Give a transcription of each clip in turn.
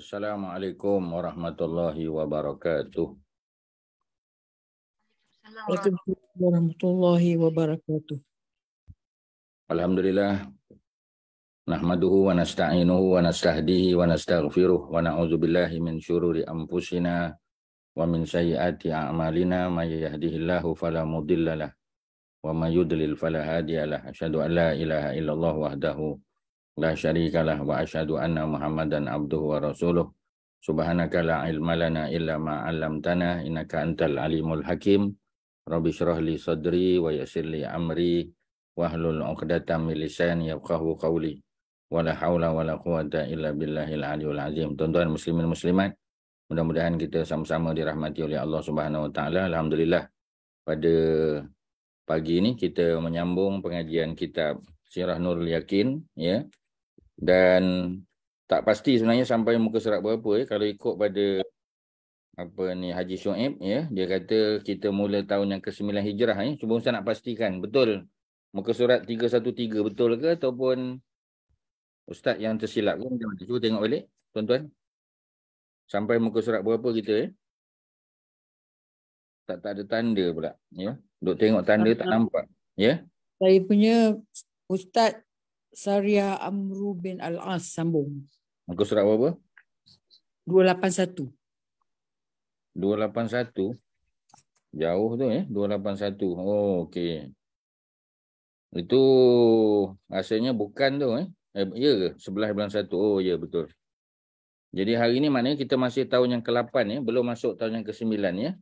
Assalamualaikum warahmatullahi wabarakatuh. Waalaikumsalam warahmatullahi wabarakatuh. Alhamdulillah. Nahmaduhu wa nasta'inuhu wa nastahdihi wa nastaghfiruh wa na'udzu billahi min syururi anfusina wa min sayyiati a'malina may yahdihillahu fala mudhillalah wa may yudlil fala hadiyalah. Asyhadu an la ilaha illallah wahdahu la syarikalah wa asyhadu anna Muhammadan abduhu wa rasuluh. Subhanaka la ilma lana illa ma 'allamtana innaka antal alimul hakim. Rabbi shrah li sadri wa yassir li amri wahlul 'uqdatam min lisani yafqahu qawli. Wala haula wala quwata illa billahil aliyul azim. Tuan-tuan muslimin muslimat, mudah-mudahan kita sama-sama dirahmati oleh Allah Subhanahu wa taala. Alhamdulillah pada pagi ini kita menyambung pengajian kitab Sirah Nurul Yakin ya. Dan tak pasti sebenarnya sampai muka surat berapa ya kalau ikut pada apa ni Haji Shuaib ya dia kata kita mula tahun yang ke-9 Hijrah ya cuba Ustaz nak pastikan betul muka surat 313 betul ke ataupun Ustaz yang tersilap ke macam mana? Cuba tengok balik, tuan-tuan. Sampai muka surat berapa kita ya? Tak tak ada tanda pula, ya. Duk tengok tanda tak nampak, ya. Saya punya Ustaz Saria Amru bin Al-As sambung. Muka surat berapa? 281. 281. Jauh tu ya, 281. Oh, okey. Itu rasanya bukan tu eh. Eh, ya ke? Sebelah bulan satu. Oh, ya betul. Jadi hari ini maknanya kita masih tahun yang ke-8 ya. Belum masuk tahun yang ke-9 ya.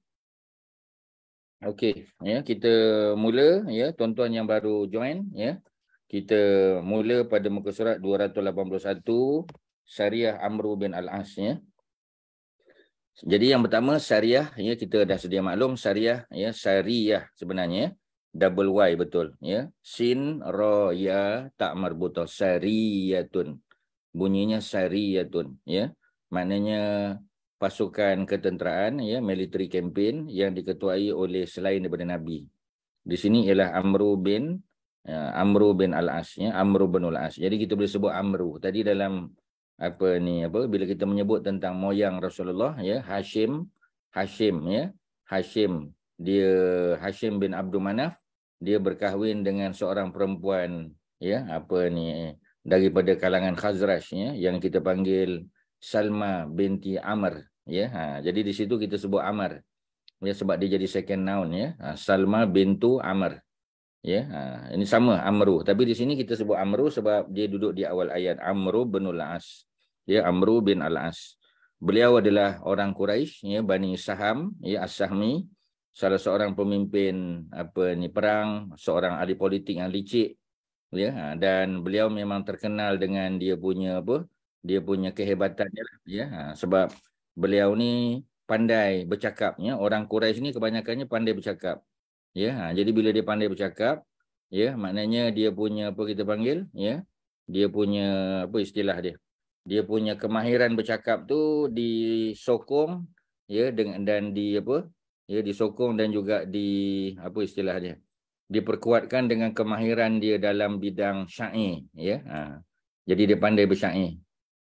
Okey. Ya, kita mula ya. Tuan-tuan yang baru join ya. Kita mula pada muka surat 281. Syariah Amru bin Al-As ya. Jadi yang pertama syariah ya kita dah sedia maklum syariah ya syariah sebenarnya ya double y betul ya sin ra ya tak marbutah sariyatun bunyinya sariyatun ya maknanya pasukan ketenteraan ya military campaign yang diketuai oleh selain daripada nabi di sini ialah amru bin ya, amru bin al-as ya amru bin al-as jadi kita boleh sebut amru. Tadi dalam apa ni apa bila kita menyebut tentang moyang Rasulullah ya Hashim Hashim ya Hashim. Dia Hashim bin Abdul Manaf dia berkahwin dengan seorang perempuan ya apa ni daripada kalangan Khazraj ya yang kita panggil Salma binti Amr ya. Ha, jadi di situ kita sebut Amr ya sebab dia jadi second noun ya. Ha, Salma bintu Amr ya ha, ini sama Amru tapi di sini kita sebut Amru sebab dia duduk di awal ayat Amru bin Al-As ya Amru bin Al-As beliau adalah orang Quraisy ya Bani Saham ya As-Sahmi salah seorang pemimpin apa ni perang, seorang ahli politik yang licik ya ha, dan beliau memang terkenal dengan dia punya apa? Dia punya kehebatan dia lah, ya ha, sebab beliau ni pandai bercakap ya. Orang Quraisy ni kebanyakannya pandai bercakap. Ya, ha, jadi bila dia pandai bercakap, ya, maknanya dia punya apa kita panggil, ya. Dia punya apa istilah dia? Dia punya kemahiran bercakap tu disokong ya dengan dan di apa? ya disokong dan juga di apa istilahnya diperkuatkan dengan kemahiran dia dalam bidang syair ya ha. jadi dia pandai bersyair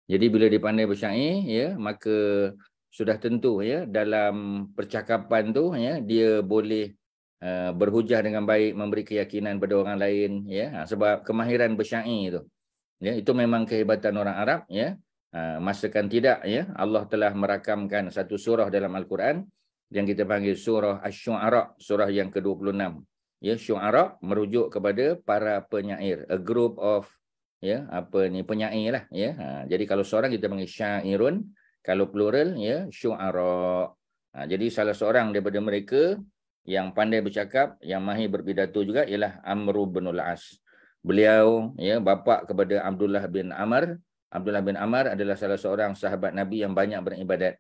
jadi bila dia pandai bersyair ya maka sudah tentu ya dalam percakapan tu ya dia boleh uh, berhujah dengan baik memberi keyakinan pada orang lain ya ha. sebab kemahiran bersyair tu ya itu memang kehebatan orang Arab ya uh, masakan tidak ya Allah telah merakamkan satu surah dalam al-Quran yang kita panggil surah Asy-Syu'ara, surah yang ke-26. Ya, Syu'ara merujuk kepada para penyair, a group of ya, apa ni penyair lah, ya. Ha, jadi kalau seorang kita panggil syairun, kalau plural ya, Syu'ara. Ha, jadi salah seorang daripada mereka yang pandai bercakap, yang mahir berpidato juga ialah Amr bin Al-As. Beliau ya bapa kepada Abdullah bin Amr. Abdullah bin Amr adalah salah seorang sahabat Nabi yang banyak beribadat.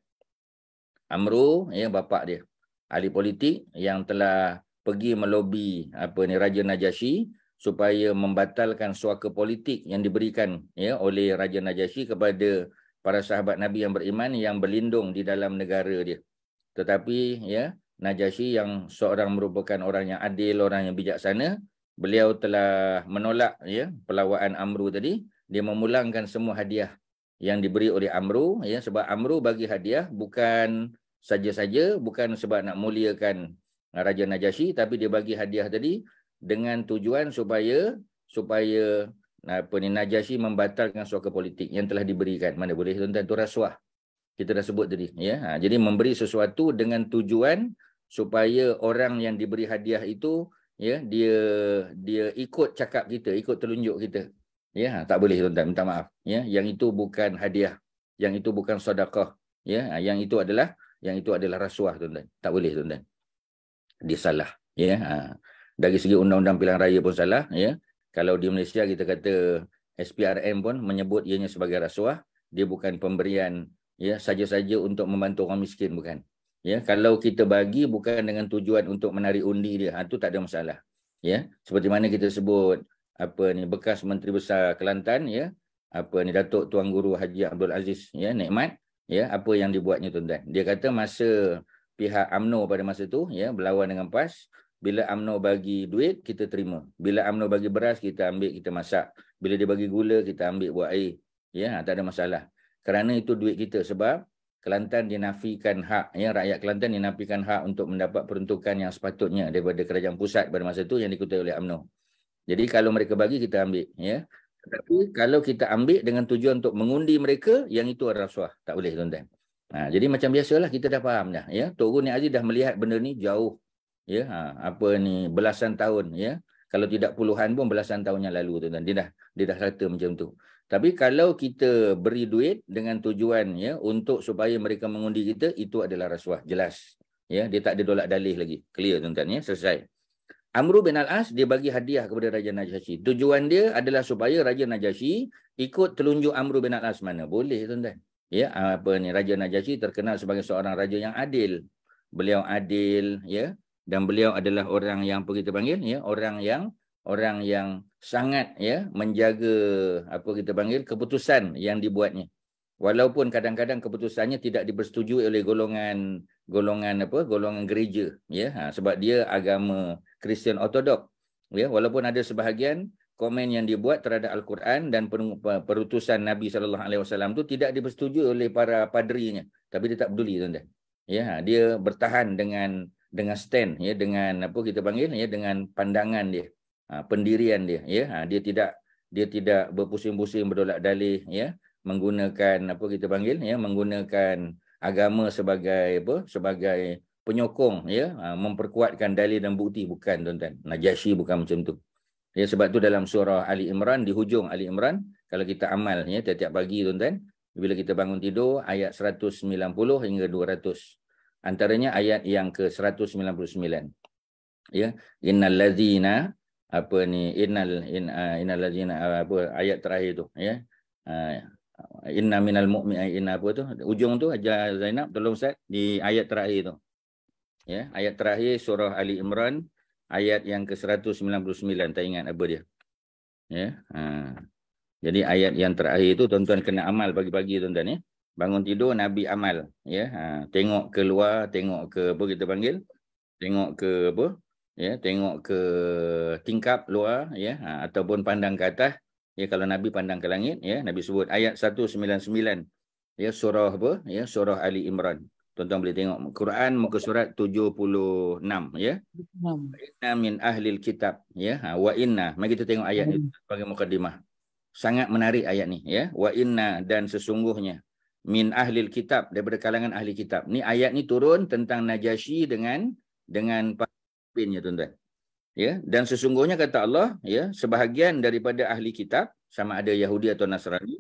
Amru ya bapa dia ahli politik yang telah pergi melobi apa ni Raja Najasyi supaya membatalkan suaka politik yang diberikan ya oleh Raja Najasyi kepada para sahabat Nabi yang beriman yang berlindung di dalam negara dia. Tetapi ya Najasyi yang seorang merupakan orang yang adil, orang yang bijaksana, beliau telah menolak ya pelawaan Amru tadi, dia memulangkan semua hadiah yang diberi oleh Amru ya sebab Amru bagi hadiah bukan saja-saja bukan sebab nak muliakan Raja Najasyi tapi dia bagi hadiah tadi dengan tujuan supaya supaya apa ni Najasyi membatalkan suaka politik yang telah diberikan. Mana boleh tuan-tuan? Tu rasuah. Kita dah sebut tadi ya. Ha, jadi memberi sesuatu dengan tujuan supaya orang yang diberi hadiah itu ya dia dia ikut cakap kita ikut telunjuk kita Ya, tak boleh tuan-tuan, minta maaf. Ya, yang itu bukan hadiah, yang itu bukan sedekah. Ya, yang itu adalah yang itu adalah rasuah tuan-tuan. Tak boleh tuan-tuan. Dia salah. Ya, ha. dari segi undang-undang pilihan raya pun salah. Ya, kalau di Malaysia kita kata SPRM pun menyebut ianya sebagai rasuah, dia bukan pemberian ya saja-saja untuk membantu orang miskin bukan. Ya, kalau kita bagi bukan dengan tujuan untuk menarik undi dia, ha, itu tak ada masalah. Ya, seperti mana kita sebut apa ni bekas menteri besar Kelantan ya apa ni Datuk Tuan Guru Haji Abdul Aziz ya nikmat ya apa yang dibuatnya tuan-tuan. Dia kata masa pihak AMNO pada masa tu ya berlawan dengan PAS bila AMNO bagi duit kita terima. Bila AMNO bagi beras kita ambil kita masak. Bila dia bagi gula kita ambil buat air. Ya ha, tak ada masalah. Kerana itu duit kita sebab Kelantan dinafikan hak ya rakyat Kelantan dinafikan hak untuk mendapat peruntukan yang sepatutnya daripada kerajaan pusat pada masa itu yang dikutai oleh AMNO jadi kalau mereka bagi kita ambil ya. Tetapi kalau kita ambil dengan tujuan untuk mengundi mereka yang itu adalah rasuah. Tak boleh tuan-tuan. Ha, jadi macam biasalah kita dah faham dah ya. Tok Guru Aziz dah melihat benda ni jauh ya. Ha, apa ni belasan tahun ya. Kalau tidak puluhan pun belasan tahun yang lalu tuan-tuan. Dia dah dia dah rata macam tu. Tapi kalau kita beri duit dengan tujuan ya untuk supaya mereka mengundi kita itu adalah rasuah jelas. Ya, dia tak ada dolak dalih lagi. Clear tuan-tuan ya, selesai. Amru bin Al-As dia bagi hadiah kepada Raja Najasyi. Tujuan dia adalah supaya Raja Najasyi ikut telunjuk Amru bin Al-As mana. Boleh tuan-tuan. Ya, apa ni Raja Najasyi terkenal sebagai seorang raja yang adil. Beliau adil ya dan beliau adalah orang yang apa kita panggil ya, orang yang orang yang sangat ya menjaga apa kita panggil keputusan yang dibuatnya. Walaupun kadang-kadang keputusannya tidak dipersetujui oleh golongan golongan apa golongan gereja ya ha, sebab dia agama Kristian Ortodok. Ya, walaupun ada sebahagian komen yang dibuat terhadap Al-Quran dan perutusan Nabi sallallahu alaihi wasallam tu tidak dipersetujui oleh para padrinya, tapi dia tak peduli tuan-tuan. Ya, dia bertahan dengan dengan stand ya dengan apa kita panggil ya dengan pandangan dia. Ha, pendirian dia ya. Ha, dia tidak dia tidak berpusing-pusing berdolak dalih ya menggunakan apa kita panggil ya menggunakan agama sebagai apa sebagai penyokong ya ha, memperkuatkan dalil dan bukti bukan tuan-tuan najasyi bukan macam tu ya sebab tu dalam surah ali imran di hujung ali imran kalau kita amal ya tiap-tiap pagi tuan-tuan bila kita bangun tidur ayat 190 hingga 200 antaranya ayat yang ke 199 ya innal ladzina apa ni innal in, uh, innal ladzina uh, apa ayat terakhir tu ya uh, inna minal mu'min inna apa tu ujung tu ajar Zainab tolong Ustaz di ayat terakhir tu Ya, ayat terakhir surah Ali Imran ayat yang ke-199 tak ingat apa dia. Ya. Ha. Jadi ayat yang terakhir itu tuan-tuan kena amal pagi-pagi tuan-tuan ya. Bangun tidur Nabi amal ya. Ha. tengok keluar, tengok ke apa kita panggil? Tengok ke apa? Ya, tengok ke tingkap luar ya ha. ataupun pandang ke atas. Ya kalau Nabi pandang ke langit ya, Nabi sebut ayat 199 ya surah apa? Ya surah Ali Imran. Tuan-tuan boleh tengok Quran muka surat 76 ya. Inna min ahlil kitab ya. Ha, wa inna. Mari kita tengok ayat ni sebagai mukadimah. Sangat menarik ayat ni ya. Wa inna dan sesungguhnya min ahlil kitab daripada kalangan ahli kitab. Ni ayat ni turun tentang Najasyi dengan dengan pemimpinnya tuan-tuan. Ya, dan sesungguhnya kata Allah ya, sebahagian daripada ahli kitab sama ada Yahudi atau Nasrani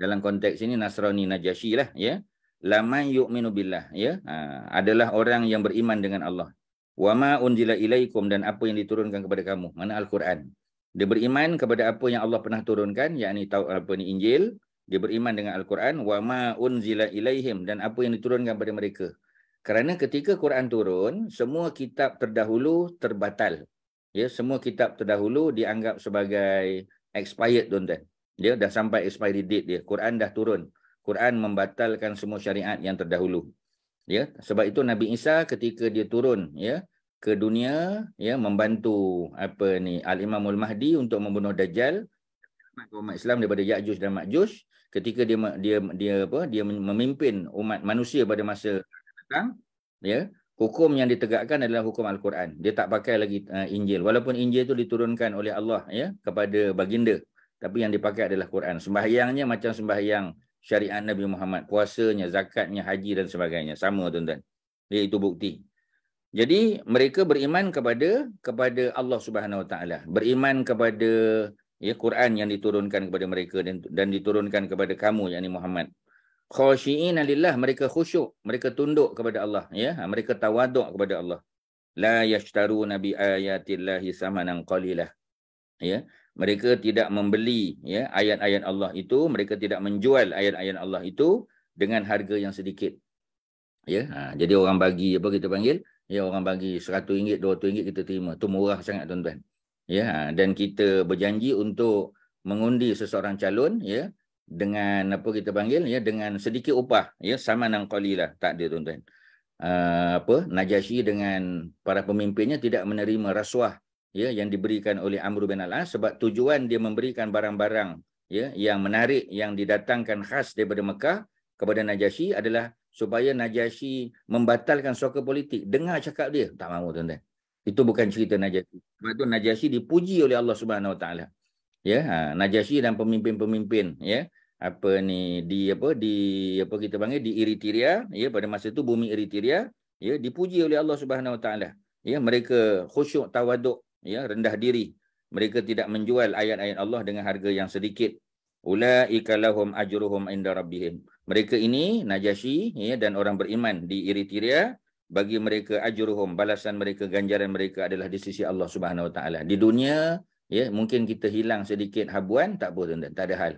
dalam konteks ini Nasrani Najasyi lah ya laman yu'minu billah ya ha, adalah orang yang beriman dengan Allah wa ma unzila ilaikum dan apa yang diturunkan kepada kamu mana al-Quran dia beriman kepada apa yang Allah pernah turunkan yakni tahu apa ni Injil dia beriman dengan al-Quran wa ma unzila ilaihim dan apa yang diturunkan kepada mereka. Kerana ketika Quran turun semua kitab terdahulu terbatal. Ya semua kitab terdahulu dianggap sebagai expired tuan-tuan. Dia dah sampai expiry date dia. Quran dah turun. Quran membatalkan semua syariat yang terdahulu. Ya, sebab itu Nabi Isa ketika dia turun ya ke dunia ya membantu apa ni Al Imamul Mahdi untuk membunuh Dajjal. Umat Islam daripada Ya'juj dan Ma'juj ketika dia dia dia apa dia memimpin umat manusia pada masa datang ya hukum yang ditegakkan adalah hukum al-Quran. Dia tak pakai lagi uh, Injil. Walaupun Injil itu diturunkan oleh Allah ya kepada baginda. Tapi yang dipakai adalah Quran. Sembahyangnya macam sembahyang syariat Nabi Muhammad. Puasanya zakatnya haji dan sebagainya. Sama tuan-tuan. Itu bukti. Jadi mereka beriman kepada kepada Allah Subhanahu Wa Taala, beriman kepada ya Quran yang diturunkan kepada mereka dan, dan diturunkan kepada kamu yakni Muhammad. Khashiin lillah mereka khusyuk, mereka tunduk kepada Allah ya, ha, mereka tawaduk kepada Allah. La yashtaru nabi ayatillahi samanan qalilah. Ya, mereka tidak membeli ya ayat-ayat Allah itu, mereka tidak menjual ayat-ayat Allah itu dengan harga yang sedikit. Ya, ha, jadi orang bagi apa kita panggil ya orang bagi RM100, RM200 kita terima. Tu murah sangat tuan-tuan. Ya, dan kita berjanji untuk mengundi seseorang calon ya dengan apa kita panggil ya dengan sedikit upah ya sama nang qalilah tak ada tuan-tuan. Uh, apa Najasyi dengan para pemimpinnya tidak menerima rasuah ya yang diberikan oleh Amr bin Al-As sebab tujuan dia memberikan barang-barang ya yang menarik yang didatangkan khas daripada Mekah kepada Najasyi adalah supaya Najasyi membatalkan sokong politik. Dengar cakap dia, tak mahu tuan-tuan. Itu bukan cerita Najasyi. Sebab itu Najasyi dipuji oleh Allah Subhanahu Wa Taala. Ya, ha, Najasyi dan pemimpin-pemimpin ya, apa ni di apa di apa kita panggil di Eritrea, ya pada masa itu bumi Eritrea, ya dipuji oleh Allah Subhanahu Wa Taala. Ya, mereka khusyuk tawaduk, ya rendah diri. Mereka tidak menjual ayat-ayat Allah dengan harga yang sedikit. Ulaika lahum ajruhum inda rabbihim. Mereka ini Najasyi ya dan orang beriman di Eritrea bagi mereka ajruhum balasan mereka ganjaran mereka adalah di sisi Allah Subhanahu Wa Taala. Di dunia ya mungkin kita hilang sedikit habuan tak apa tuan tak ada hal.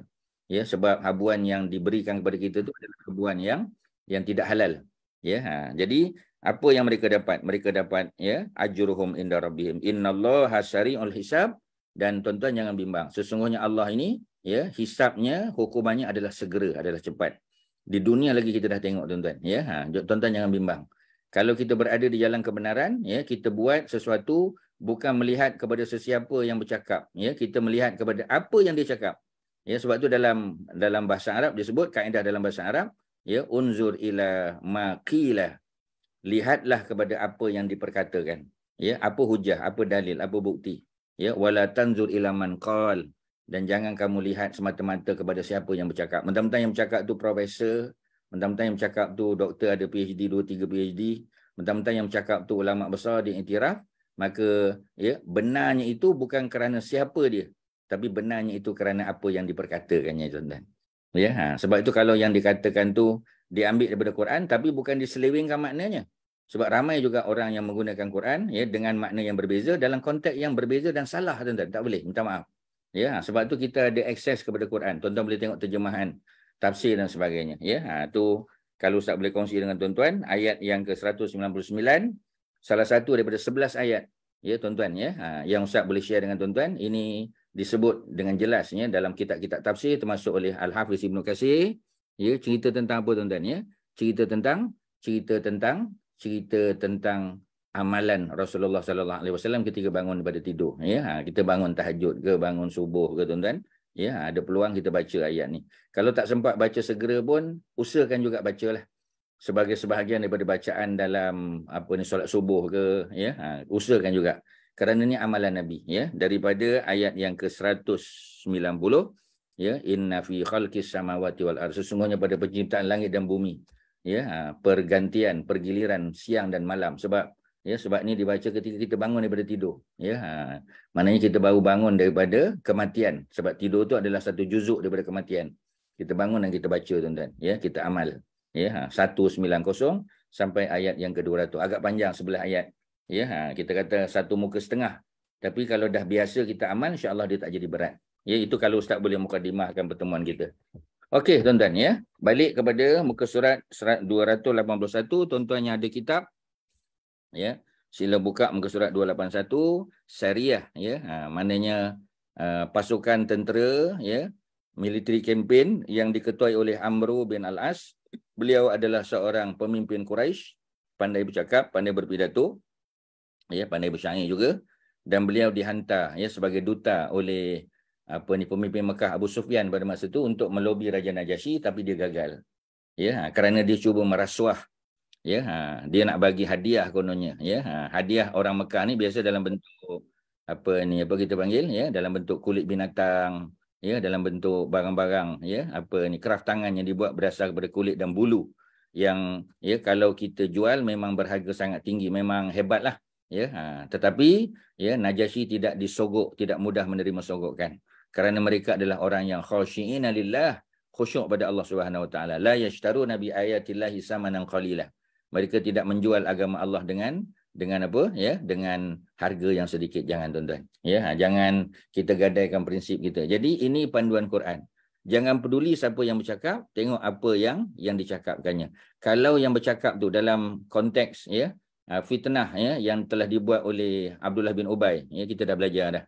Ya sebab habuan yang diberikan kepada kita itu adalah habuan yang yang tidak halal. Ya ha. jadi apa yang mereka dapat? Mereka dapat ya ajruhum inda rabbihim. Innallaha sari'ul hisab dan tuan-tuan jangan bimbang. Sesungguhnya Allah ini ya hisapnya hukumannya adalah segera adalah cepat di dunia lagi kita dah tengok tuan-tuan ya ha tuan-tuan jangan bimbang kalau kita berada di jalan kebenaran ya kita buat sesuatu bukan melihat kepada sesiapa yang bercakap ya. Kita melihat kepada apa yang dia cakap ya. Sebab tu dalam dalam bahasa Arab disebut kaedah dalam bahasa Arab ya unzur ila maqila lihatlah kepada apa yang diperkatakan ya. Apa hujah apa dalil apa bukti ya. Wala tanzur ila man qala dan jangan kamu lihat semata-mata kepada siapa yang bercakap. Mentang-mentang yang bercakap tu profesor, mentang-mentang yang bercakap tu doktor ada PhD, dua tiga PhD, mentang-mentang yang bercakap tu ulama besar di iktiraf, maka ya benarnya itu bukan kerana siapa dia, tapi benarnya itu kerana apa yang diperkatakannya tuan-tuan. Ya, ha. sebab itu kalau yang dikatakan tu diambil daripada Quran tapi bukan diselewengkan maknanya. Sebab ramai juga orang yang menggunakan Quran ya dengan makna yang berbeza dalam konteks yang berbeza dan salah tuan-tuan. Tak boleh, minta maaf. Ya, sebab tu kita ada akses kepada Quran. Tuan-tuan boleh tengok terjemahan tafsir dan sebagainya. Ya, ha, tu kalau Ustaz boleh kongsi dengan tuan-tuan, ayat yang ke-199, salah satu daripada 11 ayat. Ya, tuan-tuan. Ya, ha, yang Ustaz boleh share dengan tuan-tuan. Ini disebut dengan jelas ya, dalam kitab-kitab tafsir termasuk oleh Al-Hafiz Ibn Qasir. Ya, cerita tentang apa tuan-tuan? Ya? Cerita tentang cerita tentang cerita tentang amalan Rasulullah sallallahu alaihi wasallam ketika bangun daripada tidur ya ha, kita bangun tahajud ke bangun subuh ke tuan-tuan ya ada peluang kita baca ayat ni. Kalau tak sempat baca segera pun usahakan juga bacalah sebagai sebahagian daripada bacaan dalam apa ni solat subuh ke ya. Ha, usahakan juga. Kerana ni amalan nabi ya. Daripada ayat yang ke-190 ya. Inna fi khalqis samawati wal ardh sesungguhnya pada penciptaan langit dan bumi ya. Ha, pergantian pergiliran siang dan malam. Sebab ya sebab ni dibaca ketika kita bangun daripada tidur. Ya ha. maknanya kita baru bangun daripada kematian. Sebab tidur tu adalah satu juzuk daripada kematian. Kita bangun dan kita baca tuan-tuan. Ya kita amal. Ya ha. 190 sampai ayat yang ke-200 agak panjang sebelah ayat. Ya ha. kita kata satu muka setengah. Tapi kalau dah biasa kita amal insya-Allah dia tak jadi berat. Ya itu kalau ustaz boleh mukadimahkan pertemuan kita. Okey tuan-tuan ya. Balik kepada muka surat 281 tuan-tuan yang ada kitab ya sila buka muka surat 281 syariah ya. Ha, maknanya uh, pasukan tentera ya military campaign yang diketuai oleh Amru bin Al-As. Beliau adalah seorang pemimpin Quraisy pandai bercakap pandai berpidato ya pandai bersyair juga. Dan beliau dihantar ya sebagai duta oleh apa ni pemimpin Mekah Abu Sufyan pada masa itu untuk melobi Raja Najasyi tapi dia gagal. Ya, ha, kerana dia cuba merasuah ya, ha, dia nak bagi hadiah kononnya ya. Ha, hadiah orang Mekah ni biasa dalam bentuk apa ni apa kita panggil ya, dalam bentuk kulit binatang ya, dalam bentuk barang-barang ya, apa ni kraft tangan yang dibuat berdasar daripada kulit dan bulu yang ya kalau kita jual memang berharga sangat tinggi, memang hebatlah ya. Ha, tetapi ya Najasyi tidak disogok, tidak mudah menerima sogokan kerana mereka adalah orang yang khasyi'ina lillah khusyuk pada Allah Subhanahu wa taala la yashtaru nabi ayatillahi samanan qalila mereka tidak menjual agama Allah dengan dengan apa ya dengan harga yang sedikit jangan tuan-tuan ya ha, jangan kita gadaikan prinsip kita jadi ini panduan Quran jangan peduli siapa yang bercakap tengok apa yang yang dicakapkannya kalau yang bercakap tu dalam konteks ya ha, fitnah ya yang telah dibuat oleh Abdullah bin Ubay ya kita dah belajar dah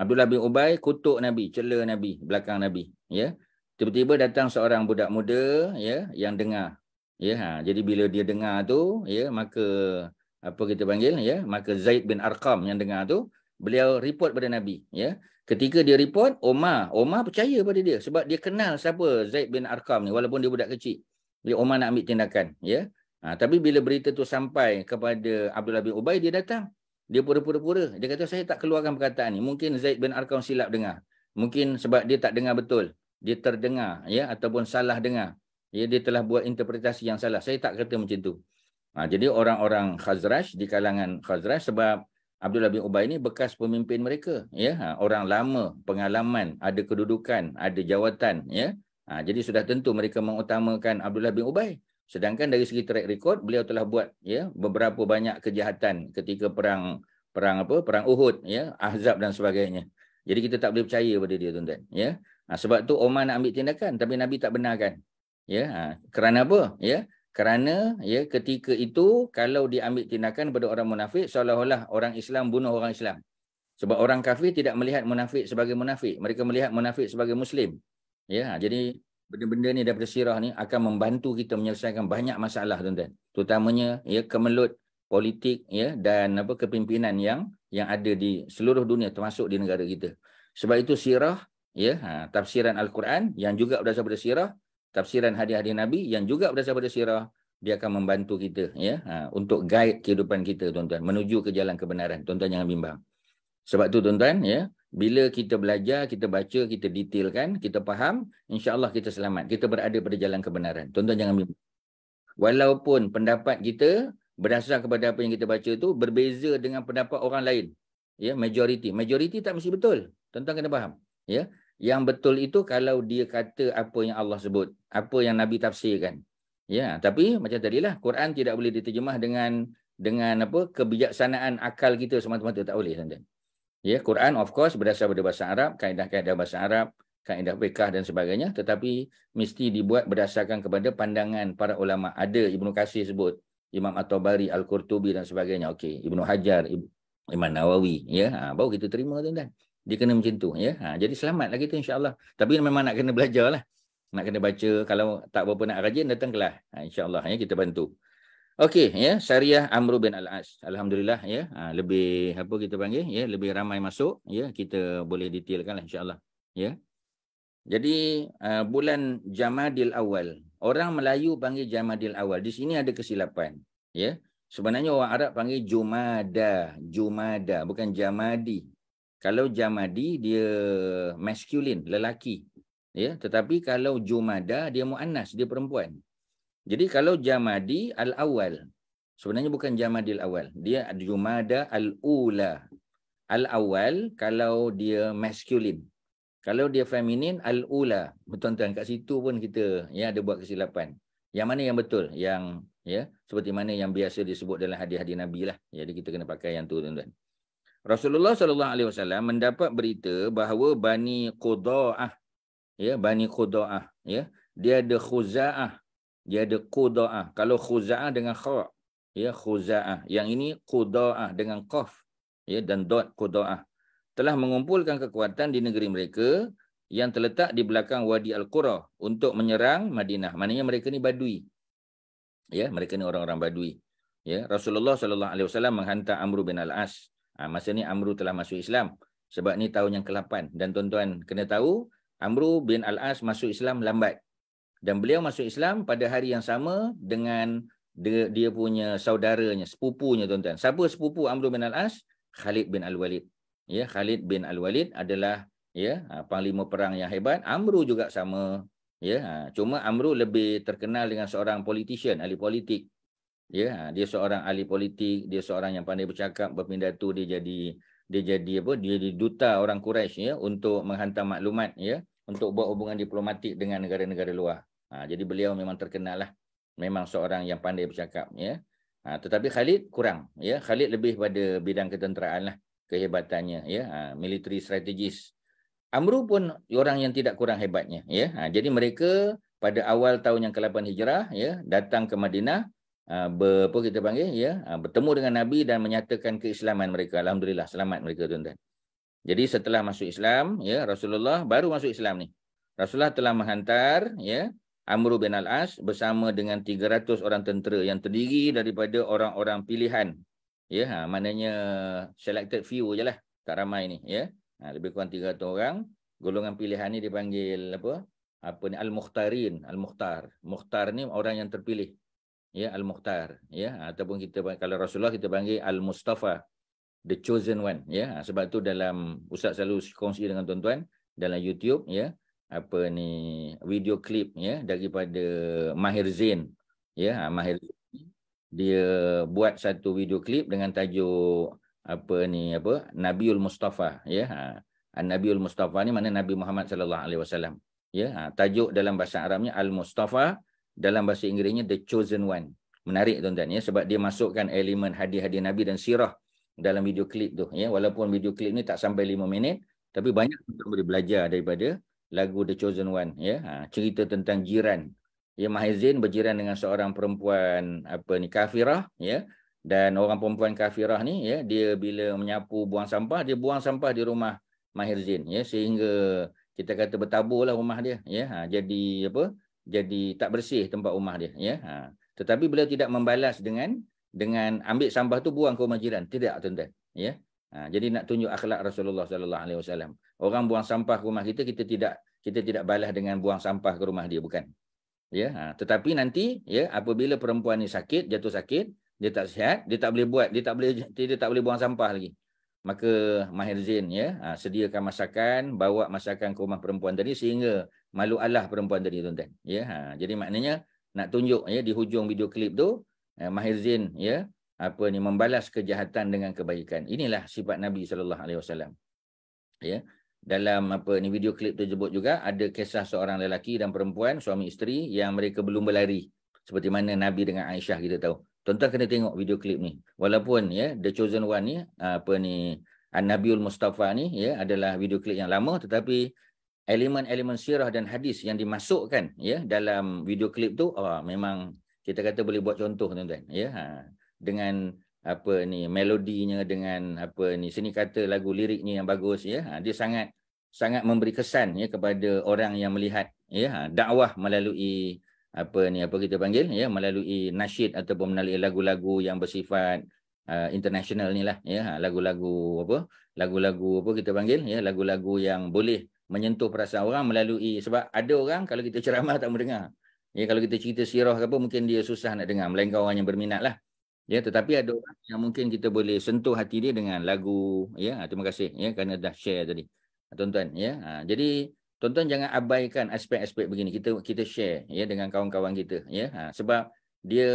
Abdullah bin Ubay kutuk Nabi, cela Nabi, belakang Nabi. Ya. Tiba-tiba datang seorang budak muda ya, yang dengar. Ya, ha. Jadi bila dia dengar tu, ya, maka apa kita panggil? ya, Maka Zaid bin Arqam yang dengar tu, beliau report pada Nabi. Ya. Ketika dia report, Omar, Omar percaya pada dia. Sebab dia kenal siapa Zaid bin Arqam ni, walaupun dia budak kecil. Jadi Omar nak ambil tindakan. Ya. Ha. Tapi bila berita tu sampai kepada Abdullah bin Ubay, dia datang. Dia pura-pura-pura. Dia kata saya tak keluarkan perkataan ni. Mungkin Zaid bin Arqam silap dengar. Mungkin sebab dia tak dengar betul. Dia terdengar ya ataupun salah dengar. Ya dia telah buat interpretasi yang salah. Saya tak kata macam tu. Ha, jadi orang-orang Khazraj di kalangan Khazraj sebab Abdullah bin Ubay ni bekas pemimpin mereka ya ha, orang lama pengalaman ada kedudukan ada jawatan ya ha, jadi sudah tentu mereka mengutamakan Abdullah bin Ubay Sedangkan dari segi track record beliau telah buat ya beberapa banyak kejahatan ketika perang perang apa perang Uhud ya Ahzab dan sebagainya. Jadi kita tak boleh percaya pada dia tuan-tuan ya. Ha, sebab tu Omar nak ambil tindakan tapi Nabi tak benarkan. Ya ha, kerana apa? Ya kerana ya ketika itu kalau dia ambil tindakan pada orang munafik seolah-olah orang Islam bunuh orang Islam. Sebab orang kafir tidak melihat munafik sebagai munafik, mereka melihat munafik sebagai muslim. Ya, ha, jadi benda-benda ni daripada sirah ni akan membantu kita menyelesaikan banyak masalah tuan-tuan. Terutamanya ya kemelut politik ya dan apa kepimpinan yang yang ada di seluruh dunia termasuk di negara kita. Sebab itu sirah ya ha, tafsiran al-Quran yang juga berdasar pada sirah, tafsiran hadis-hadis Nabi yang juga berdasar pada sirah dia akan membantu kita ya ha, untuk guide kehidupan kita tuan-tuan menuju ke jalan kebenaran. Tuan-tuan jangan bimbang. Sebab tu tuan-tuan ya bila kita belajar, kita baca, kita detailkan, kita faham, insya-Allah kita selamat. Kita berada pada jalan kebenaran. Tuan-tuan jangan bimbang. Walaupun pendapat kita berdasar kepada apa yang kita baca tu berbeza dengan pendapat orang lain. Ya, majoriti. Majoriti tak mesti betul. Tuan-tuan kena faham. Ya. Yang betul itu kalau dia kata apa yang Allah sebut, apa yang Nabi tafsirkan. Ya, tapi macam tadilah Quran tidak boleh diterjemah dengan dengan apa kebijaksanaan akal kita semata-mata tak boleh tuan-tuan. Ya, Quran of course berdasar pada bahasa Arab, kaedah-kaedah bahasa Arab, kaedah fiqh dan sebagainya, tetapi mesti dibuat berdasarkan kepada pandangan para ulama. Ada Ibnu Katsir sebut, Imam At-Tabari, Al-Qurtubi dan sebagainya. Okey, Ibnu Hajar, Imam Nawawi, ya. Ha, baru kita terima tuan-tuan. Dia kena macam tu, ya. Ha, jadi selamatlah kita insya-Allah. Tapi memang nak kena belajarlah. Nak kena baca kalau tak berapa nak rajin datang kelas. Ha, insya-Allah ya kita bantu. Okey ya Syariah Amr bin Al-As. Alhamdulillah ya ha, lebih apa kita panggil ya lebih ramai masuk ya kita boleh detailkanlah insya-Allah ya. Jadi uh, bulan Jamadil Awal. Orang Melayu panggil Jamadil Awal. Di sini ada kesilapan ya. Sebenarnya orang Arab panggil Jumada, Jumada bukan Jamadi. Kalau Jamadi dia masculine, lelaki. Ya, tetapi kalau Jumada dia muannas, dia perempuan. Jadi kalau Jamadi al-awwal. Sebenarnya bukan Jamadil awal. Dia Jumada al-ula. Al-awwal kalau dia masculine. Kalau dia feminin al-ula. Betul-betul kat situ pun kita ya ada buat kesilapan. Yang mana yang betul? Yang ya seperti mana yang biasa disebut dalam hadis-hadis Nabi lah. Jadi kita kena pakai yang tu tuan-tuan. Rasulullah sallallahu alaihi wasallam mendapat berita bahawa Bani Qudaah ya Bani Qudaah ya dia ada Khuzaah dia ada quda'ah. Kalau khuza'ah dengan kha, ya khuza'ah. Yang ini quda'ah dengan qaf, ya dan dot quda'ah. Telah mengumpulkan kekuatan di negeri mereka yang terletak di belakang Wadi Al-Qura untuk menyerang Madinah. Maknanya mereka ni badui. Ya, mereka ni orang-orang badui. Ya, Rasulullah sallallahu alaihi wasallam menghantar Amr bin Al-As. Ha, masa ni Amr telah masuk Islam. sebab ni tahun yang ke-8 dan tuan-tuan kena tahu Amru bin Al-As masuk Islam lambat. Dan beliau masuk Islam pada hari yang sama dengan dia, dia punya saudaranya sepupunya tuan-tuan. Siapa sepupu Amru bin Al-As? Khalid bin Al-Walid. Ya Khalid bin Al-Walid adalah ya ha, panglima perang yang hebat. Amru juga sama ya ha, cuma Amru lebih terkenal dengan seorang politician ahli politik ya dia seorang ahli politik dia seorang yang pandai bercakap berpidato dia jadi dia jadi apa dia jadi duta orang Quraisy ya untuk menghantar maklumat ya untuk buat hubungan diplomatik dengan negara-negara luar. Ha, jadi beliau memang terkenal lah. Memang seorang yang pandai bercakap ya. Ha, tetapi Khalid kurang ya. Khalid lebih pada bidang ketenteraan lah kehebatannya ya. Ha, military strategist. Amru pun orang yang tidak kurang hebatnya ya. Ha, jadi mereka pada awal tahun yang ke-8 Hijrah ya datang ke Madinah ber, apa kita panggil ya ha, bertemu dengan Nabi dan menyatakan keislaman mereka. Alhamdulillah selamat mereka tuan-tuan. Jadi setelah masuk Islam ya Rasulullah baru masuk Islam ni. Rasulullah telah menghantar ya Amru bin Al-As bersama dengan 300 orang tentera yang terdiri daripada orang-orang pilihan. Ya, ha, maknanya selected few je lah. Tak ramai ni. Ya. Ha, lebih kurang 300 orang. Golongan pilihan ni dipanggil apa? Apa ni Al-Mukhtarin, Al-Mukhtar. Mukhtar ni orang yang terpilih. Ya, Al-Mukhtar, ya. Ha, ataupun kita kalau Rasulullah kita panggil Al-Mustafa, the chosen one, ya. Ha, sebab tu dalam Ustaz selalu kongsi dengan tuan-tuan dalam YouTube, ya. Apa ni video klip ya daripada Mahir Zain. Ya, ha, Mahir dia buat satu video klip dengan tajuk apa ni apa Nabiul Mustafa ya ha Nabiul Mustafa ni mana Nabi Muhammad sallallahu alaihi wasallam ya tajuk dalam bahasa Arabnya Al Mustafa dalam bahasa Inggerisnya the chosen one. Menarik tuan-tuan ya sebab dia masukkan elemen hadis-hadis Nabi dan sirah dalam video klip tu ya. Walaupun video klip ni tak sampai 5 minit tapi banyak kita boleh belajar daripada lagu the chosen one ya. Ha, cerita tentang jiran. Ya Mahizin berjiran dengan seorang perempuan apa ni kafirah ya. Dan orang perempuan kafirah ni ya dia bila menyapu buang sampah dia buang sampah di rumah Mahir Zain ya. Sehingga kita kata bertaburlah rumah dia ya. Ha, jadi apa jadi tak bersih tempat rumah dia ya. Ha. tetapi beliau tidak membalas dengan dengan ambil sampah tu buang ke rumah jiran. Tidak tuan-tuan ya. Ha, jadi nak tunjuk akhlak Rasulullah sallallahu alaihi wasallam. Orang buang sampah ke rumah kita kita tidak kita tidak balas dengan buang sampah ke rumah dia bukan. Ya ha, tetapi nanti ya apabila perempuan ni sakit jatuh sakit dia tak sihat, dia tak boleh buat, dia tak boleh dia tak boleh buang sampah lagi. Maka Mahir Zain ya, ha, sediakan masakan, bawa masakan ke rumah perempuan tadi sehingga malu Allah perempuan tadi tuan-tuan. Ya, ha, jadi maknanya nak tunjuk ya di hujung video klip tu eh, Mahir Zain ya, apa ni membalas kejahatan dengan kebaikan. Inilah sifat Nabi sallallahu alaihi wasallam. Ya. Dalam apa ni video klip tersebut juga ada kisah seorang lelaki dan perempuan suami isteri yang mereka belum berlari seperti mana Nabi dengan Aisyah kita tahu. Tuan-tuan kena tengok video klip ni. Walaupun ya The Chosen One ni apa ni An-Nabiul Mustafa ni ya adalah video klip yang lama tetapi elemen-elemen sirah dan hadis yang dimasukkan ya dalam video klip tu oh, memang kita kata boleh buat contoh tuan-tuan ya. Ha, dengan apa ni melodinya dengan apa ni seni kata lagu liriknya yang bagus ya. Ha, dia sangat sangat memberi kesan ya kepada orang yang melihat ya. Ha, dakwah melalui apa ni apa kita panggil ya melalui nasyid ataupun melalui lagu-lagu yang bersifat uh, international ni lah ya. Ha, lagu-lagu apa lagu-lagu apa kita panggil ya lagu-lagu yang boleh menyentuh perasaan orang melalui sebab ada orang kalau kita ceramah tak mendengar. Ya kalau kita cerita sirah ke apa mungkin dia susah nak dengar. Melainkan orang yang berminat lah. Ya tetapi ada orang yang mungkin kita boleh sentuh hati dia dengan lagu ya ha, terima kasih ya kerana dah share tadi. Tuan-tuan ya ha, jadi tuan-tuan jangan abaikan aspek-aspek begini. Kita kita share ya dengan kawan-kawan kita ya ha, sebab dia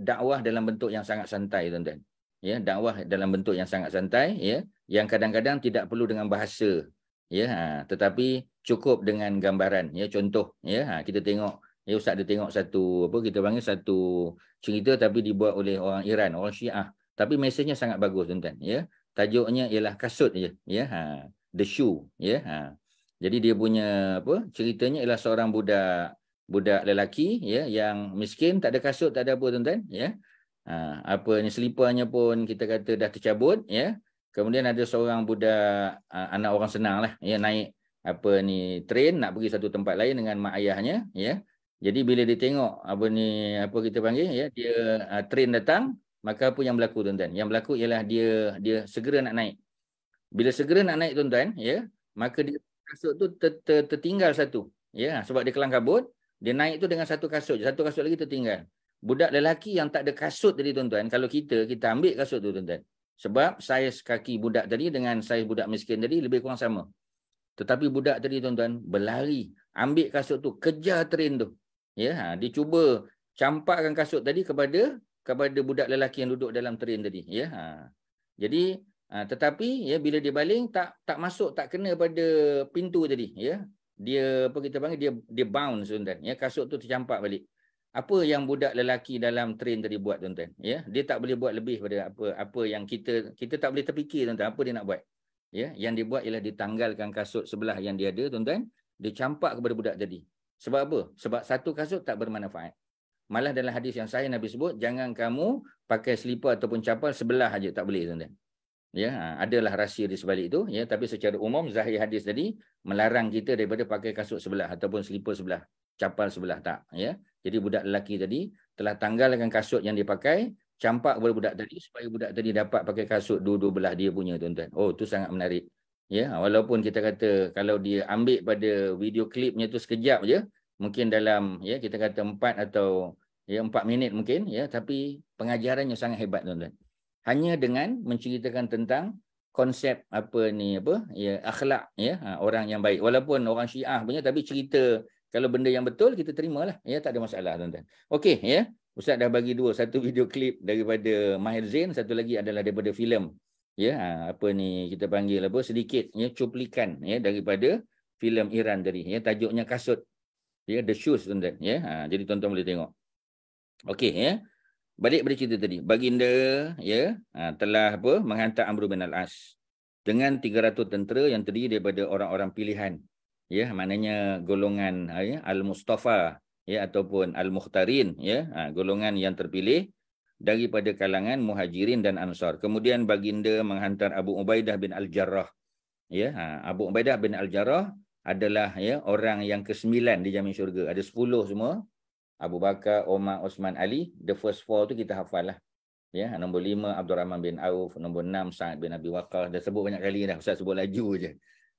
dakwah dalam bentuk yang sangat santai tuan-tuan. Ya dakwah dalam bentuk yang sangat santai ya yang kadang-kadang tidak perlu dengan bahasa ya ha, tetapi cukup dengan gambaran ya contoh ya ha, kita tengok ya ustaz dia tengok satu apa kita panggil satu cerita tapi dibuat oleh orang Iran orang Syiah tapi mesejnya sangat bagus tuan-tuan ya tajuknya ialah kasut je ya ha, the shoe ya ha, jadi dia punya apa ceritanya ialah seorang budak budak lelaki ya yang miskin tak ada kasut tak ada apa tuan-tuan ya. Ha, apa ni seliparnya pun kita kata dah tercabut ya. Kemudian ada seorang budak ha, anak orang senang lah ya naik apa ni train nak pergi satu tempat lain dengan mak ayahnya ya. Jadi bila dia tengok apa ni apa kita panggil ya dia ha, train datang maka apa yang berlaku tuan-tuan? Yang berlaku ialah dia dia segera nak naik Bila segera nak naik tuan-tuan, ya, maka dia kasut tu ter, ter, tertinggal satu. Ya, sebab dia kelang kabut, dia naik tu dengan satu kasut, satu kasut lagi tertinggal. Budak lelaki yang tak ada kasut tadi tuan-tuan, kalau kita kita ambil kasut tu tuan-tuan. Sebab saiz kaki budak tadi dengan saiz budak miskin tadi lebih kurang sama. Tetapi budak tadi tuan-tuan berlari, ambil kasut tu, kejar train tu. Ya, ha, dia cuba campakkan kasut tadi kepada kepada budak lelaki yang duduk dalam train tadi. Ya, ha. Jadi, ha, tetapi ya bila dia baling tak tak masuk, tak kena pada pintu tadi. Ya, dia apa kita panggil dia dia bounce tuan-tuan. Ya, kasut tu tercampak balik. Apa yang budak lelaki dalam train tadi buat tuan-tuan? Ya, dia tak boleh buat lebih pada apa apa yang kita kita tak boleh terfikir tuan-tuan apa dia nak buat. Ya, yang dibuat ialah ditanggalkan kasut sebelah yang dia ada tuan-tuan, dicampak kepada budak tadi. Sebab apa? Sebab satu kasut tak bermanfaat. Malah dalam hadis yang saya Nabi sebut, jangan kamu pakai selipar ataupun capal sebelah aja tak boleh tuan-tuan. Ya, ha, adalah rahsia di sebalik itu, ya, tapi secara umum zahir hadis tadi melarang kita daripada pakai kasut sebelah ataupun selipar sebelah, capal sebelah tak, ya. Jadi budak lelaki tadi telah tanggalkan kasut yang dipakai campak kepada budak tadi supaya budak tadi dapat pakai kasut dua-dua belah dia punya tuan-tuan. Oh tu sangat menarik. Ya, walaupun kita kata kalau dia ambil pada video klipnya tu sekejap je, mungkin dalam ya kita kata empat atau ya empat minit mungkin ya, tapi pengajarannya sangat hebat tuan-tuan. Hanya dengan menceritakan tentang konsep apa ni apa ya akhlak ya ha, orang yang baik walaupun orang Syiah punya tapi cerita kalau benda yang betul kita terimalah ya tak ada masalah tuan-tuan. Okey ya. Ustaz dah bagi dua, satu video klip daripada Mahir Zain, satu lagi adalah daripada filem. Ya, ha, apa ni kita panggil apa sedikit ya cuplikan ya daripada filem Iran tadi ya tajuknya kasut. Ya, The Shoes tuan-tuan ya. Ha, jadi tuan-tuan boleh tengok. Okey ya. Balik pada cerita tadi. Baginda ya ha, telah apa menghantar Amr bin Al-As dengan 300 tentera yang terdiri daripada orang-orang pilihan. Ya, maknanya golongan ya, Al-Mustafa ya ataupun al-mukhtarin ya ha, golongan yang terpilih daripada kalangan muhajirin dan ansar. Kemudian baginda menghantar Abu Ubaidah bin Al-Jarrah ya ha, Abu Ubaidah bin Al-Jarrah adalah ya orang yang ke-9 di jamin syurga. Ada 10 semua. Abu Bakar Omar Osman Ali the first four tu kita hafal lah. Ya nombor 5 Abdul Rahman bin Auf nombor 6 Sa'ad bin Abi Waqqas. Dah sebut banyak kali dah. Ustaz sebut laju je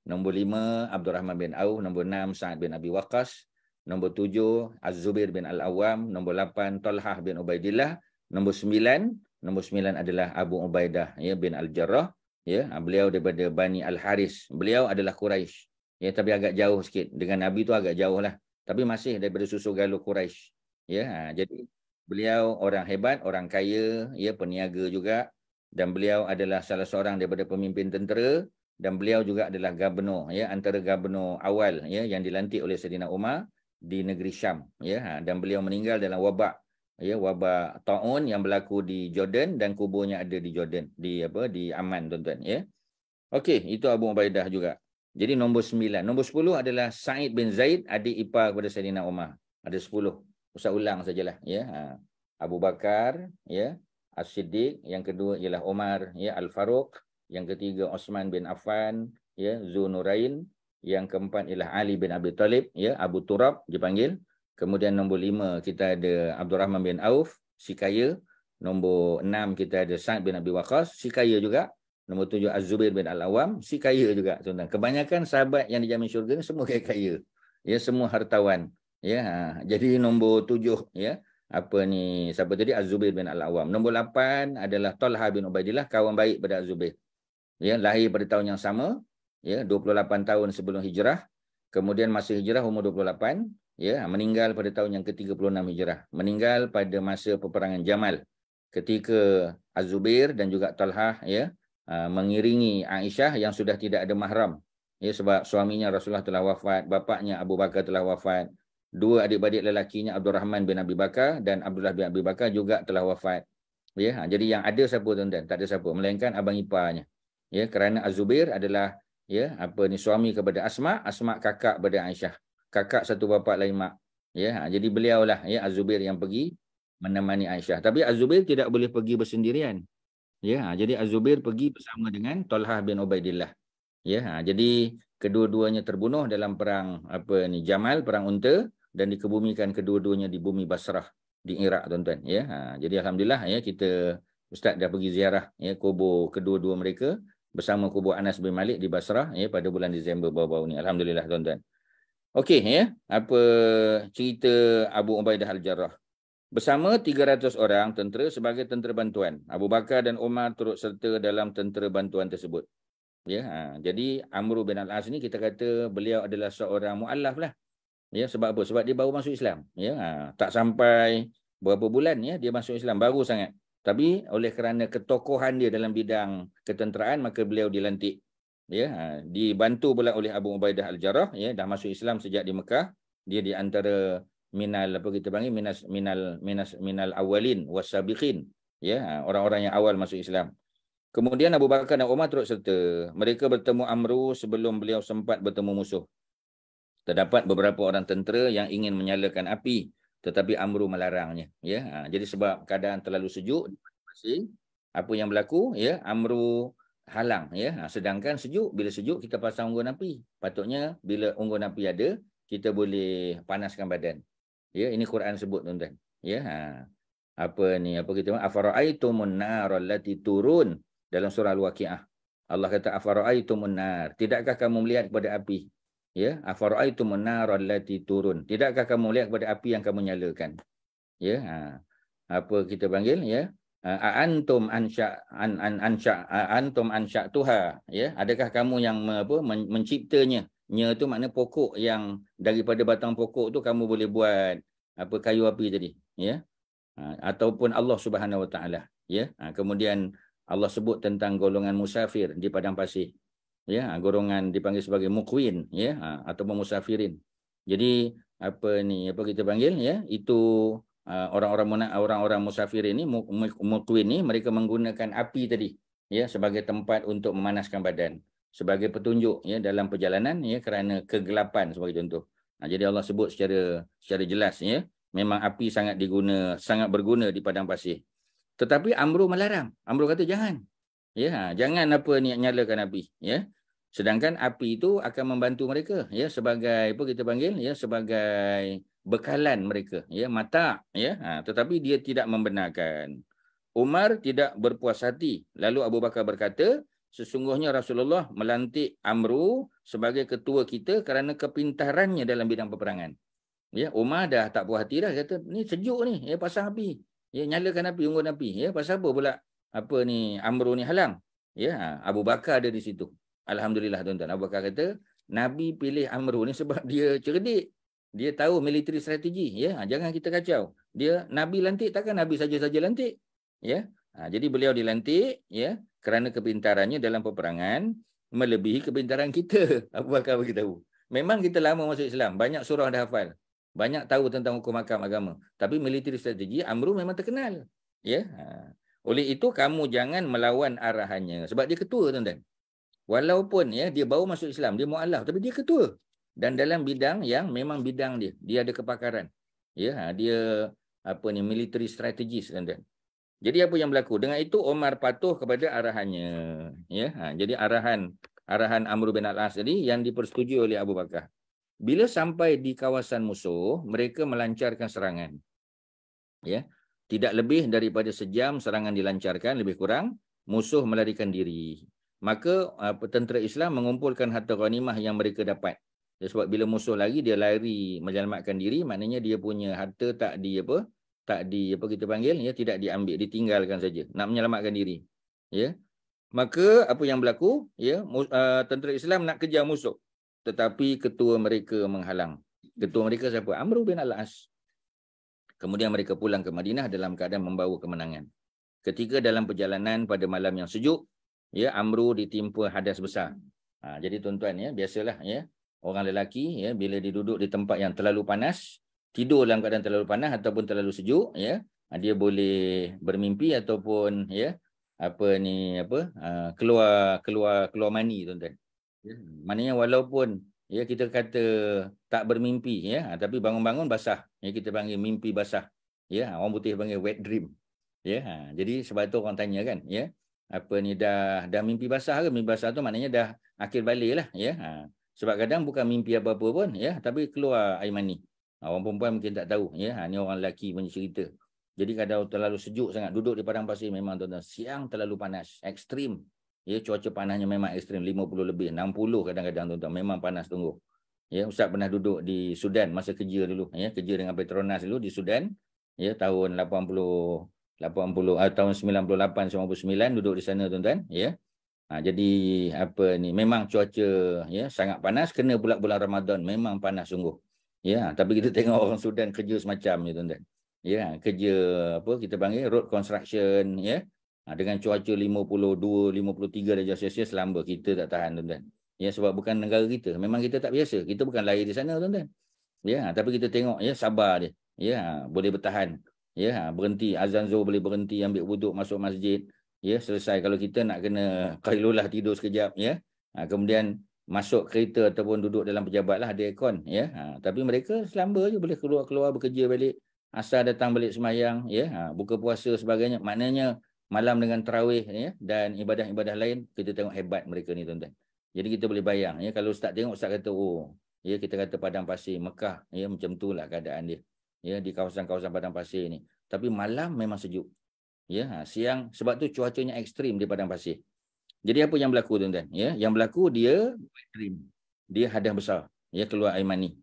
nombor 5 Abdul Rahman bin Auf nombor 6 Sa'ad bin Abi Waqqas Nombor tujuh, Az-Zubair bin Al-Awam. Nombor lapan, Talhah bin Ubaidillah. Nombor sembilan, nombor sembilan adalah Abu Ubaidah ya, bin Al-Jarrah. Ya, beliau daripada Bani Al-Haris. Beliau adalah Quraisy. Ya, tapi agak jauh sikit. Dengan Nabi tu agak jauh lah. Tapi masih daripada susu galuh Quraisy. Ya, ha, jadi beliau orang hebat, orang kaya, ya, peniaga juga. Dan beliau adalah salah seorang daripada pemimpin tentera. Dan beliau juga adalah gubernur, ya, antara gubernur awal ya, yang dilantik oleh Sayyidina Umar di negeri Syam ya. Ha, dan beliau meninggal dalam wabak ya wabak taun yang berlaku di Jordan dan kuburnya ada di Jordan di apa di Aman tuan-tuan ya. Okey itu Abu Ubaidah juga. Jadi nombor sembilan. Nombor sepuluh adalah Said bin Zaid adik ipar kepada Saidina Umar ada sepuluh. Usah ulang sajalah ya. Ha. Abu Bakar ya. As-Siddiq yang kedua ialah Umar ya. Al-Faruq yang ketiga Osman bin Affan ya Zunurain yang keempat ialah Ali bin Abi Talib, ya, Abu Turab dipanggil. Kemudian nombor lima kita ada Abdul Rahman bin Auf, si kaya. Nombor enam kita ada Sa'ad bin Abi Waqas, si kaya juga. Nombor tujuh Az-Zubair bin Al-Awam, si kaya juga. Tuan-tuan. Kebanyakan sahabat yang dijamin syurga ni semua kaya-kaya. Ya, semua hartawan. Ya, ha. Jadi nombor tujuh, ya, apa ni, siapa tadi? Az-Zubair bin Al-Awam. Nombor lapan adalah Talha bin Ubaidillah, kawan baik pada Az-Zubair. Ya, lahir pada tahun yang sama, ya 28 tahun sebelum hijrah kemudian masa hijrah umur 28 ya meninggal pada tahun yang ke-36 hijrah. Meninggal pada masa peperangan Jamal ketika Az-Zubair dan juga Talhah ya mengiringi Aisyah yang sudah tidak ada mahram. Ya sebab suaminya Rasulullah telah wafat bapaknya Abu Bakar telah wafat dua adik-adik lelakinya Abdul Rahman bin Abi Bakar dan Abdullah bin Abi Bakar juga telah wafat. Ya jadi yang ada siapa tuan-tuan? Tak ada siapa melainkan abang iparnya ya kerana Az-Zubair adalah ya apa ni suami kepada Asma Asma kakak kepada Aisyah. Kakak satu bapa lain mak. Ya ha, jadi beliaulah ya Az-Zubair yang pergi menemani Aisyah. Tapi Az-Zubair tidak boleh pergi bersendirian. Ya ha, jadi Az-Zubair pergi bersama dengan Talhah bin Ubaidillah. Ya ha, jadi kedua-duanya terbunuh dalam perang apa ni Jamal perang unta dan dikebumikan kedua-duanya di bumi Basrah di Iraq tuan-tuan. Ya jadi alhamdulillah ya kita ustaz dah pergi ziarah ya kubur kedua-dua mereka bersama kubur Anas bin Malik di Basrah ya pada bulan Disember baru-baru ni. Alhamdulillah tuan-tuan. Okey ya, apa cerita Abu Ubaidah Al-Jarrah. Bersama 300 orang tentera sebagai tentera bantuan. Abu Bakar dan Umar turut serta dalam tentera bantuan tersebut. Ya, ha, jadi Amr bin Al-As ni kita kata beliau adalah seorang muallaf lah. Ya, sebab apa? Sebab dia baru masuk Islam. Ya, ha, tak sampai berapa bulan ya dia masuk Islam baru sangat. Tapi oleh kerana ketokohan dia dalam bidang ketenteraan maka beliau dilantik. Ya, ha, dibantu pula oleh Abu Ubaidah Al-Jarrah ya dah masuk Islam sejak di Mekah. Dia di antara minal apa kita panggil minas minal minas minal awalin wasabiqin ya ha, orang-orang yang awal masuk Islam. Kemudian Abu Bakar dan Umar turut serta. Mereka bertemu Amru sebelum beliau sempat bertemu musuh. Terdapat beberapa orang tentera yang ingin menyalakan api tetapi Amru melarangnya ya. Ha, jadi sebab keadaan terlalu sejuk masih apa yang berlaku ya Amru halang ya. Ha, sedangkan sejuk bila sejuk kita pasang unggun api. Patutnya bila unggun api ada kita boleh panaskan badan. Ya ini Quran sebut tuan-tuan. Ya ha, apa ni apa kita afara'aitumun nar allati turun dalam surah al-waqiah. Allah kata afara'aitumun nar. Tidakkah kamu melihat kepada api ya afara'aitum an-nar allati turun. Tidakkah kamu melihat kepada api yang kamu nyalakan? Ya ha. apa kita panggil ya? Ha, antum ansya an an ansya antum ansya tuha ya adakah kamu yang apa menciptanya? Nya tu makna pokok yang daripada batang pokok tu kamu boleh buat apa kayu api tadi. Ya? Ha, ataupun Allah Subhanahu Wa Taala. Ya? Ha, kemudian Allah sebut tentang golongan musafir di padang pasir ya golongan dipanggil sebagai mukwin ya ha, ataupun musafirin. Jadi apa ni apa kita panggil ya itu ha, orang-orang orang-orang musafir ini mukwin ni mereka menggunakan api tadi ya sebagai tempat untuk memanaskan badan. Sebagai petunjuk ya dalam perjalanan ya kerana kegelapan sebagai contoh. Ha, jadi Allah sebut secara secara jelas ya memang api sangat diguna sangat berguna di padang pasir. Tetapi Amru melarang. Amru kata jangan. Ya jangan apa ni nyalakan api. Ya Sedangkan api itu akan membantu mereka ya sebagai apa kita panggil ya sebagai bekalan mereka ya mata ya ha, tetapi dia tidak membenarkan. Umar tidak berpuas hati. Lalu Abu Bakar berkata, sesungguhnya Rasulullah melantik Amru sebagai ketua kita kerana kepintarannya dalam bidang peperangan. Ya, Umar dah tak puas hati dah kata, ni sejuk ni, ya pasang api. Ya, nyalakan api, unggun api. Ya, pasal apa pula apa ni Amru ni halang? Ya, ha, Abu Bakar ada di situ. Alhamdulillah tuan-tuan. Abu Bakar kata, Nabi pilih Amru ni sebab dia cerdik. Dia tahu military strategi. Ya, ha, jangan kita kacau. Dia Nabi lantik takkan Nabi saja-saja lantik. Ya, ha, jadi beliau dilantik ya kerana kepintarannya dalam peperangan melebihi kepintaran kita. Abu Bakar beritahu. Memang kita lama masuk Islam, banyak surah dah hafal. Banyak tahu tentang hukum makam agama. Tapi military strategi Amru memang terkenal. Ya. Ha. Oleh itu kamu jangan melawan arahannya sebab dia ketua tuan-tuan. Walaupun ya dia baru masuk Islam, dia mualaf tapi dia ketua dan dalam bidang yang memang bidang dia, dia ada kepakaran. Ya, ha, dia apa ni military strategist kan dan. Jadi apa yang berlaku? Dengan itu Omar patuh kepada arahannya. Ya, ha, jadi arahan arahan Amr bin Al-As tadi yang dipersetujui oleh Abu Bakar. Bila sampai di kawasan musuh, mereka melancarkan serangan. Ya. Tidak lebih daripada sejam serangan dilancarkan, lebih kurang musuh melarikan diri maka uh, tentera Islam mengumpulkan harta ghanimah yang mereka dapat. Sebab bila musuh lagi dia lari menyelamatkan diri, maknanya dia punya harta tak di apa? Tak di apa kita panggil ya, tidak diambil, ditinggalkan saja. Nak menyelamatkan diri. Ya. Maka apa yang berlaku? Ya, uh, tentera Islam nak kejar musuh. Tetapi ketua mereka menghalang. Ketua mereka siapa? Amr bin Al-As. Kemudian mereka pulang ke Madinah dalam keadaan membawa kemenangan. Ketika dalam perjalanan pada malam yang sejuk, ya amru ditimpa hadas besar. Ha, jadi tuan-tuan ya biasalah ya orang lelaki ya bila diduduk di tempat yang terlalu panas tidur dalam keadaan terlalu panas ataupun terlalu sejuk ya ha, dia boleh bermimpi ataupun ya apa ni apa ha, keluar keluar keluar mani tuan-tuan. Ya, maknanya walaupun ya kita kata tak bermimpi ya ha, tapi bangun-bangun basah ya kita panggil mimpi basah ya orang putih panggil wet dream ya jadi sebab tu orang tanya kan ya apa ni dah dah mimpi basah ke? Mimpi basah tu maknanya dah akhir balik lah ya. Ha. sebab kadang bukan mimpi apa-apa pun ya tapi keluar air mani. Ha, orang perempuan mungkin tak tahu ya. Ha, ni orang lelaki punya cerita. Jadi kalau terlalu sejuk sangat duduk di padang pasir memang tuan-tuan siang terlalu panas ekstrim. Ya, cuaca panasnya memang ekstrim 50 lebih, 60 kadang-kadang tuan-tuan. Memang panas tunggu. Ya, Ustaz pernah duduk di Sudan masa kerja dulu, ya, kerja dengan Petronas dulu di Sudan, ya, tahun 80 80 uh, tahun 98 99 duduk di sana tuan-tuan, ya. Ha, jadi apa ni memang cuaca ya sangat panas kena pula bulan Ramadan memang panas sungguh. Ya, tapi kita tengok orang Sudan kerja semacam ni tuan-tuan. Ya, kerja apa kita panggil road construction ya. Ha, dengan cuaca 52 53 darjah Celsius lamba kita tak tahan tuan-tuan. Ya, sebab bukan negara kita. Memang kita tak biasa. Kita bukan lahir di sana tuan-tuan. Ya, tapi kita tengok ya sabar dia. Ya, boleh bertahan. Ya, berhenti. Azan zuhur boleh berhenti ambil wuduk masuk masjid. Ya selesai. Kalau kita nak kena kailulah tidur sekejap ya. Ha, kemudian masuk kereta ataupun duduk dalam pejabat lah ada aircon ya. Ha, tapi mereka selamba je boleh keluar-keluar bekerja balik. Asal datang balik semayang ya. Ha, buka puasa sebagainya. Maknanya malam dengan tarawih ya dan ibadah-ibadah lain kita tengok hebat mereka ni tuan-tuan. Jadi kita boleh bayang ya. Kalau ustaz tengok ustaz kata oh ya kita kata padang pasir Mekah. Ya macam tu lah keadaan dia ya di kawasan-kawasan padang pasir ni tapi malam memang sejuk Ya, ha, siang sebab tu cuacanya ekstrim di padang pasir. Jadi apa yang berlaku tuan-tuan? Ya, yang berlaku dia ekstrim. Dia hadah besar, ya keluar air mani.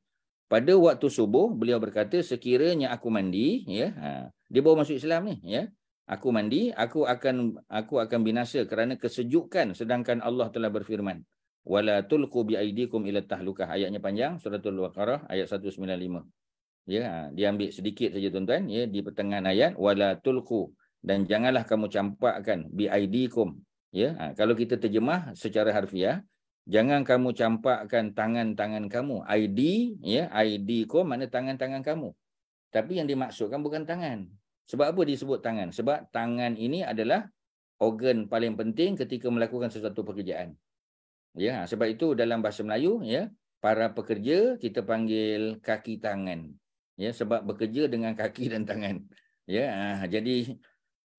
Pada waktu subuh beliau berkata sekiranya aku mandi, ya, ha, dia bawa masuk Islam ni, ya. Aku mandi, aku akan aku akan binasa kerana kesejukan sedangkan Allah telah berfirman wala tulqu bi aidikum ila tahlukah ayatnya panjang suratul baqarah ayat 195 ya dia ambil sedikit saja tuan-tuan. Ya di pertengahan ayat wala tulqu dan janganlah kamu campakkan biaidikum ya ha, kalau kita terjemah secara harfiah jangan kamu campakkan tangan-tangan kamu. Id ya aidikum mana tangan-tangan kamu. Tapi yang dimaksudkan bukan tangan. Sebab apa disebut tangan? Sebab tangan ini adalah organ paling penting ketika melakukan sesuatu pekerjaan. Ya ha, sebab itu dalam bahasa Melayu ya para pekerja kita panggil kaki tangan ya sebab bekerja dengan kaki dan tangan. Ya ha, jadi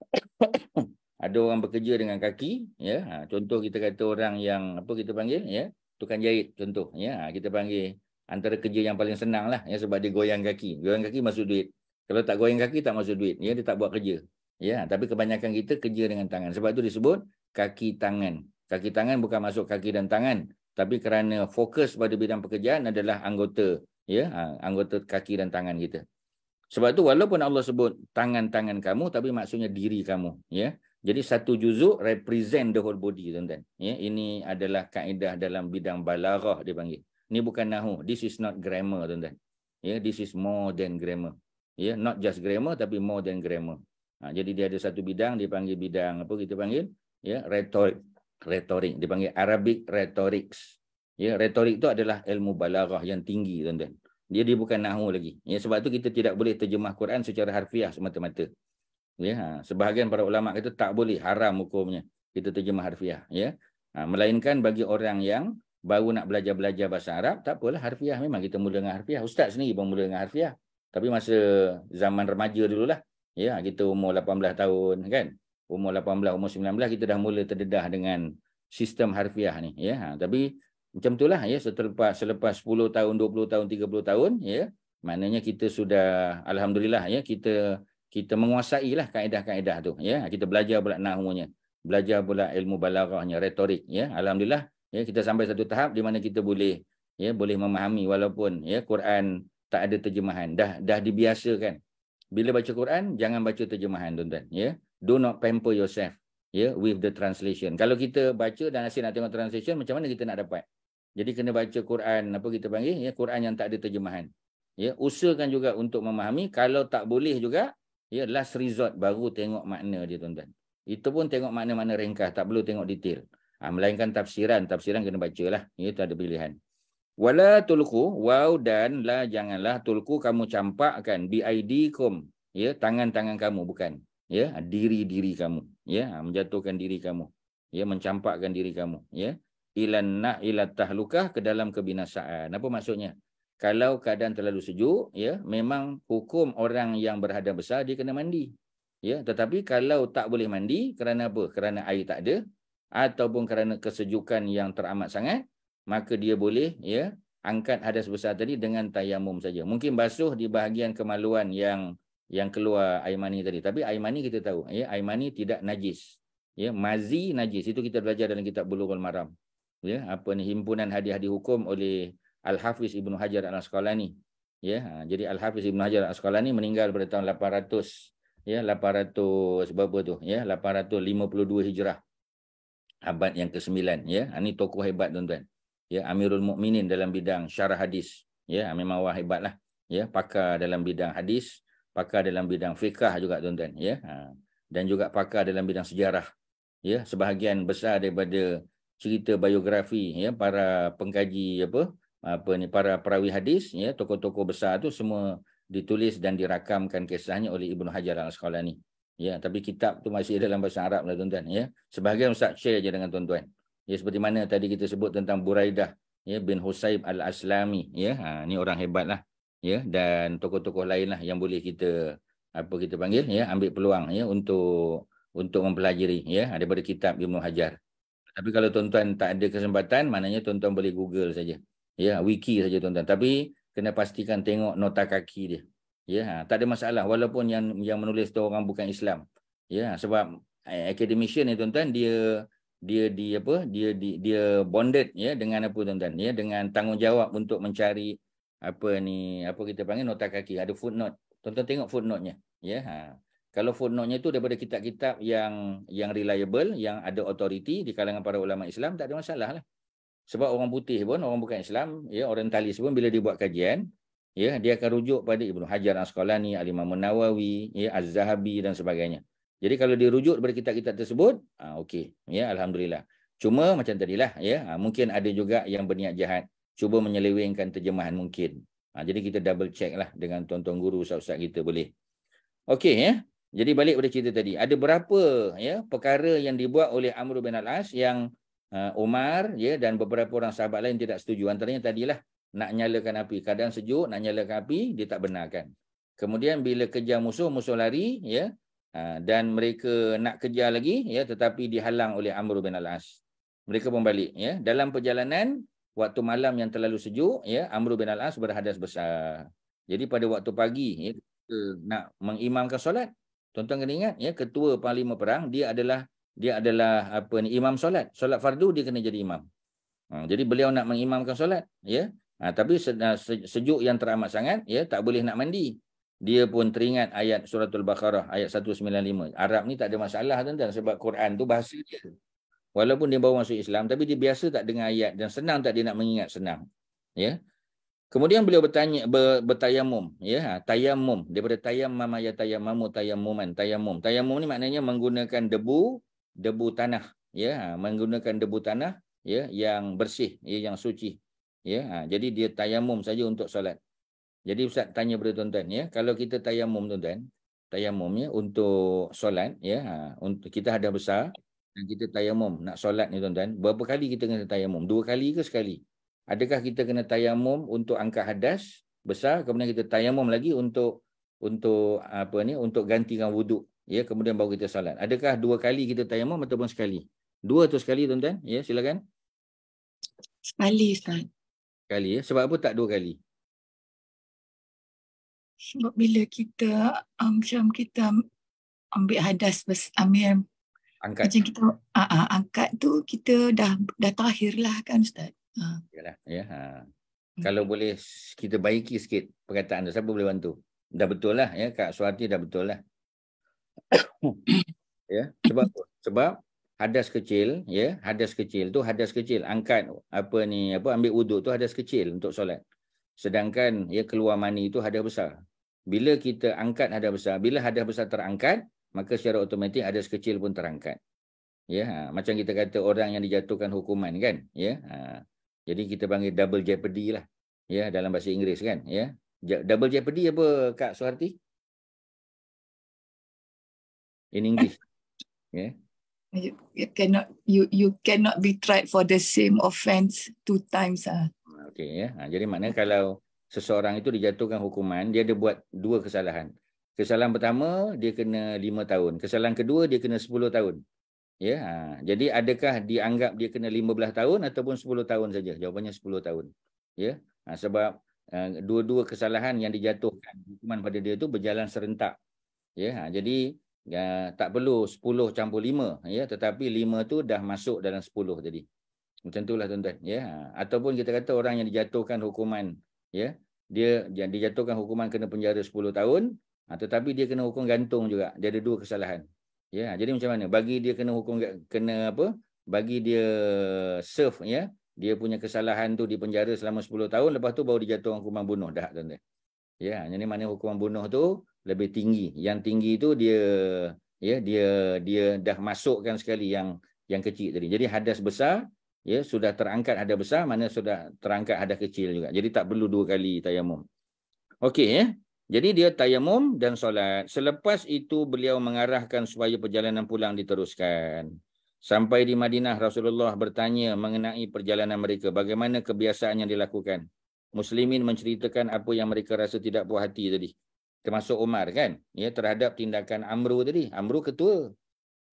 ada orang bekerja dengan kaki ya ha, contoh kita kata orang yang apa kita panggil ya tukang jahit contoh ya ha, kita panggil antara kerja yang paling senang lah ya sebab dia goyang kaki. Goyang kaki masuk duit. Kalau tak goyang kaki tak masuk duit. Ya dia tak buat kerja. Ya tapi kebanyakan kita kerja dengan tangan. Sebab itu disebut kaki tangan. Kaki tangan bukan masuk kaki dan tangan tapi kerana fokus pada bidang pekerjaan adalah anggota ya ha, anggota kaki dan tangan kita sebab tu walaupun Allah sebut tangan-tangan kamu tapi maksudnya diri kamu ya. Jadi satu juzuk represent the whole body tuan-tuan. Ya, ini adalah kaedah dalam bidang balaghah dia panggil. Ini bukan nahu. This is not grammar tuan-tuan. Ya, this is more than grammar. Ya, not just grammar tapi more than grammar. Ha, jadi dia ada satu bidang dia panggil bidang apa kita panggil? Ya, retorik. Retorik. Dia panggil Arabic rhetorics. Ya, retorik itu adalah ilmu balaghah yang tinggi tuan-tuan. Dia dia bukan nahu lagi. Ya, sebab tu kita tidak boleh terjemah Quran secara harfiah semata-mata. Ya, ha, sebahagian para ulama kata tak boleh haram hukumnya kita terjemah harfiah. Ya, ha, melainkan bagi orang yang baru nak belajar-belajar bahasa Arab, tak apalah harfiah. Memang kita mula dengan harfiah. Ustaz sendiri pun mula dengan harfiah. Tapi masa zaman remaja dululah. Ya, kita umur 18 tahun kan. Umur 18, umur 19 kita dah mula terdedah dengan sistem harfiah ni. Ya, ha, tapi macam itulah ya selepas selepas 10 tahun, 20 tahun, 30 tahun ya. Maknanya kita sudah alhamdulillah ya kita kita menguasai lah kaedah-kaedah tu ya. Kita belajar pula nahwunya. Belajar pula ilmu balaghahnya, retorik ya. Alhamdulillah ya kita sampai satu tahap di mana kita boleh ya boleh memahami walaupun ya Quran tak ada terjemahan. Dah dah dibiasakan. Bila baca Quran jangan baca terjemahan tuan-tuan ya. Do not pamper yourself ya with the translation. Kalau kita baca dan asyik nak tengok translation macam mana kita nak dapat? Jadi kena baca Quran apa kita panggil ya Quran yang tak ada terjemahan. Ya usahakan juga untuk memahami kalau tak boleh juga ya last resort baru tengok makna dia tuan-tuan. Itu pun tengok makna-makna ringkas tak perlu tengok detail. Ha, melainkan tafsiran, tafsiran kena bacalah. Ya itu ada pilihan. Wala tulku waw dan la janganlah tulku kamu campakkan biaidikum ya tangan-tangan kamu bukan ya diri-diri kamu ya ha, menjatuhkan diri kamu ya mencampakkan diri kamu ya ilan na ila tahlukah ke dalam kebinasaan. Apa maksudnya? Kalau keadaan terlalu sejuk, ya, memang hukum orang yang berhadap besar dia kena mandi. Ya, tetapi kalau tak boleh mandi kerana apa? Kerana air tak ada ataupun kerana kesejukan yang teramat sangat, maka dia boleh ya angkat hadas besar tadi dengan tayamum saja. Mungkin basuh di bahagian kemaluan yang yang keluar air mani tadi. Tapi air mani kita tahu, ya, air mani tidak najis. Ya, mazi najis itu kita belajar dalam kitab Bulughul Maram. Ya, apa ni himpunan hadis-hadis hukum oleh Al-Hafiz Ibnu Hajar Al-Asqalani. Ya, ha, jadi Al-Hafiz Ibnu Hajar Al-Asqalani meninggal pada tahun 800 ya 800 berapa tu ya 852 Hijrah. Abad yang ke-9 ya. Ini ha, tokoh hebat tuan-tuan. Ya, Amirul Mukminin dalam bidang syarah hadis. Ya, memang wah hebatlah. Ya, pakar dalam bidang hadis, pakar dalam bidang fiqah juga tuan-tuan ya. Ha, dan juga pakar dalam bidang sejarah ya sebahagian besar daripada cerita biografi ya para pengkaji apa apa ni para perawi hadis ya tokoh-tokoh besar tu semua ditulis dan dirakamkan kisahnya oleh Ibnu Hajar Al-Asqalani. Ya tapi kitab tu masih dalam bahasa Arab lah tuan-tuan ya. Sebahagian ustaz share je dengan tuan-tuan. Ya seperti mana tadi kita sebut tentang Buraidah ya bin Husayb Al-Aslami ya. Ha, ni orang hebat lah ya. Dan tokoh-tokoh lain lah yang boleh kita apa kita panggil ya ambil peluang ya untuk untuk mempelajari ya daripada kitab Ibnu Hajar. Tapi kalau tuan-tuan tak ada kesempatan, maknanya tuan-tuan boleh Google saja. Ya, wiki saja tuan-tuan. Tapi kena pastikan tengok nota kaki dia. Ya, ha, tak ada masalah walaupun yang yang menulis tu orang bukan Islam. Ya, sebab eh, academician ni tuan-tuan dia dia di apa? Dia di dia bonded ya dengan apa tuan-tuan? Ya, dengan tanggungjawab untuk mencari apa ni apa kita panggil nota kaki ada footnote tuan-tuan tengok footnote-nya ya ha kalau footnote-nya itu daripada kitab-kitab yang yang reliable, yang ada authority di kalangan para ulama Islam, tak ada masalah lah. Sebab orang putih pun, orang bukan Islam, ya, orientalis pun bila dia buat kajian, ya, dia akan rujuk pada Ibnu Hajar Asqalani, Al-Imam Nawawi, ya, Az-Zahabi dan sebagainya. Jadi kalau dia rujuk daripada kitab-kitab tersebut, ah, okey, ya, alhamdulillah. Cuma macam tadilah, ya, ah, mungkin ada juga yang berniat jahat, cuba menyelewengkan terjemahan mungkin. Ah, jadi kita double check lah dengan tuan-tuan guru, ustaz-ustaz kita boleh. Okey, ya. Jadi balik pada cerita tadi, ada berapa ya perkara yang dibuat oleh Amr bin Al-As yang uh, Umar ya dan beberapa orang sahabat lain tidak setuju. Antaranya tadilah nak nyalakan api, kadang sejuk nak nyalakan api dia tak benarkan. Kemudian bila kejar musuh, musuh lari ya uh, dan mereka nak kejar lagi ya tetapi dihalang oleh Amr bin Al-As. Mereka pun balik ya. Dalam perjalanan waktu malam yang terlalu sejuk ya Amr bin Al-As berhadas besar. Jadi pada waktu pagi ya nak mengimamkan solat Tuan-tuan kena ingat ya ketua panglima perang dia adalah dia adalah apa ni imam solat. Solat fardu dia kena jadi imam. Ha, jadi beliau nak mengimamkan solat ya. Ha, tapi sejuk yang teramat sangat ya tak boleh nak mandi. Dia pun teringat ayat suratul Baqarah ayat 195. Arab ni tak ada masalah tuan-tuan sebab Quran tu bahasa dia. Walaupun dia baru masuk Islam tapi dia biasa tak dengar ayat dan senang tak dia nak mengingat senang. Ya. Kemudian beliau bertanya ber, bertayamum ya ha, tayamum. Daripada tayammum ya tayammamu tayammuman tayamum. Tayamum ni maknanya menggunakan debu debu tanah ya ha, menggunakan debu tanah ya yang bersih ya yang suci ya ha, jadi dia tayamum saja untuk solat. Jadi ustaz tanya kepada tuan-tuan ya kalau kita tayamum tuan-tuan tayamum ya untuk solat ya untuk kita ada besar dan kita tayamum nak solat ni tuan-tuan berapa kali kita kena tayamum? Dua kali ke sekali Adakah kita kena tayamum untuk angkat hadas besar kemudian kita tayamum lagi untuk untuk apa ni untuk gantikan wuduk ya kemudian baru kita solat. Adakah dua kali kita tayamum ataupun sekali? Dua atau sekali tuan-tuan? Ya silakan. Sekali Ustaz. Sekali ya. Sebab apa tak dua kali? Sebab bila kita um, macam kita ambil hadas bes, ambil angkat. Macam kita uh, uh, angkat tu kita dah dah terakhir lah kan Ustaz. Ha. Yalah, ya. Ha. Hmm. Kalau boleh kita baiki sikit perkataan tu, siapa boleh bantu? Dah betul lah ya, Kak Suhati dah betul lah. ya, sebab sebab hadas kecil, ya, hadas kecil tu hadas kecil, angkat apa ni, apa ambil wuduk tu hadas kecil untuk solat. Sedangkan ya keluar mani itu hadas besar. Bila kita angkat hadas besar, bila hadas besar terangkat, maka secara automatik hadas kecil pun terangkat. Ya, ha. macam kita kata orang yang dijatuhkan hukuman kan, ya. Ha. Jadi kita panggil double jeopardy lah. Ya, dalam bahasa Inggeris kan. Ya. Double jeopardy apa Kak Suharti? In English. Yeah. You, you cannot you you cannot be tried for the same offence two times ah. Okay ya. Ha, jadi maknanya kalau seseorang itu dijatuhkan hukuman, dia ada buat dua kesalahan. Kesalahan pertama dia kena lima tahun. Kesalahan kedua dia kena sepuluh tahun. Ya, ha. jadi adakah dianggap dia kena 15 tahun ataupun 10 tahun saja? Jawapannya 10 tahun. Ya, ha, sebab uh, dua-dua kesalahan yang dijatuhkan hukuman pada dia itu berjalan serentak. Ya, ha. jadi Ya, tak perlu 10 campur 5 ya tetapi 5 tu dah masuk dalam 10 tadi. Macam itulah tuan-tuan ya. Ataupun kita kata orang yang dijatuhkan hukuman ya dia yang dijatuhkan hukuman kena penjara 10 tahun ha, tetapi dia kena hukum gantung juga. Dia ada dua kesalahan. Ya, jadi macam mana? Bagi dia kena hukum kena apa? Bagi dia serve ya. Dia punya kesalahan tu di penjara selama 10 tahun lepas tu baru dijatuhkan hukuman bunuh dah tuan-tuan. Ya, jadi mana hukuman bunuh tu lebih tinggi. Yang tinggi itu dia ya dia dia dah masukkan sekali yang yang kecil tadi. Jadi hadas besar ya sudah terangkat hadas besar mana sudah terangkat hadas kecil juga. Jadi tak perlu dua kali tayamum. Okey ya. Jadi dia tayamum dan solat. Selepas itu beliau mengarahkan supaya perjalanan pulang diteruskan. Sampai di Madinah Rasulullah bertanya mengenai perjalanan mereka. Bagaimana kebiasaan yang dilakukan. Muslimin menceritakan apa yang mereka rasa tidak puas hati tadi termasuk Umar kan ya terhadap tindakan Amru tadi Amru ketua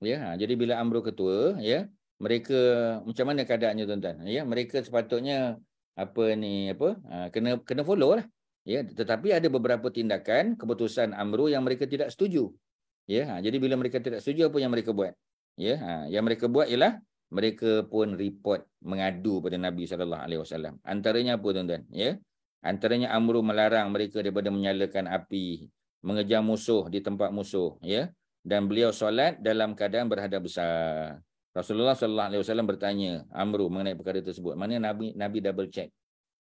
ya ha, jadi bila Amru ketua ya mereka macam mana keadaannya tuan-tuan ya mereka sepatutnya apa ni apa ha, kena kena follow lah ya tetapi ada beberapa tindakan keputusan Amru yang mereka tidak setuju ya ha, jadi bila mereka tidak setuju apa yang mereka buat ya ha, yang mereka buat ialah mereka pun report mengadu pada Nabi sallallahu alaihi wasallam antaranya apa tuan-tuan ya Antaranya Amru melarang mereka daripada menyalakan api, mengejar musuh di tempat musuh, ya. Dan beliau solat dalam keadaan berhadap besar. Rasulullah sallallahu alaihi wasallam bertanya Amru mengenai perkara tersebut. Mana Nabi Nabi double check.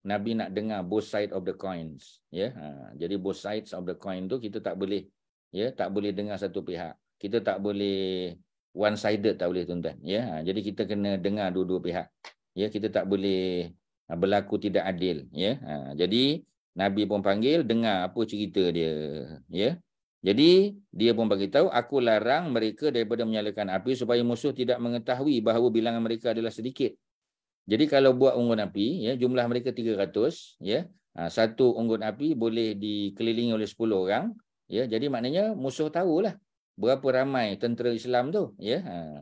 Nabi nak dengar both side of the coins, ya. Ha, jadi both sides of the coin tu kita tak boleh ya, tak boleh dengar satu pihak. Kita tak boleh one sided tak boleh tuan-tuan, ya. Ha, jadi kita kena dengar dua-dua pihak. Ya, kita tak boleh Ha, berlaku tidak adil ya ha, jadi nabi pun panggil dengar apa cerita dia ya jadi dia pun bagi tahu aku larang mereka daripada menyalakan api supaya musuh tidak mengetahui bahawa bilangan mereka adalah sedikit jadi kalau buat unggun api ya jumlah mereka 300 ya ha, satu unggun api boleh dikelilingi oleh 10 orang ya jadi maknanya musuh tahulah berapa ramai tentera Islam tu ya ha.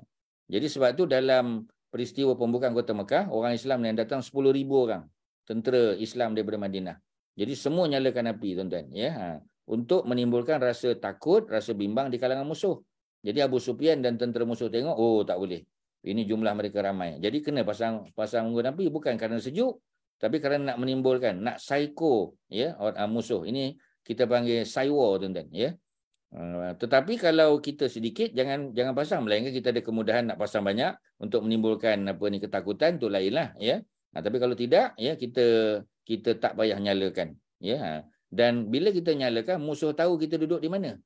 jadi sebab tu dalam peristiwa pembukaan kota Mekah, orang Islam yang datang 10,000 orang tentera Islam daripada Madinah. Jadi semua nyalakan api tuan-tuan. Ya, ha. Untuk menimbulkan rasa takut, rasa bimbang di kalangan musuh. Jadi Abu Sufyan dan tentera musuh tengok, oh tak boleh. Ini jumlah mereka ramai. Jadi kena pasang pasang unggun api bukan kerana sejuk, tapi kerana nak menimbulkan, nak psycho ya, orang musuh. Ini kita panggil cyber tuan-tuan. Ya. Ah, tetapi kalau kita sedikit jangan jangan pasang melainkan kita ada kemudahan nak pasang banyak untuk menimbulkan apa ni ketakutan tu lainlah ya. Nah, tapi kalau tidak ya kita kita tak payah nyalakan ya. Dan bila kita nyalakan musuh tahu kita duduk di mana.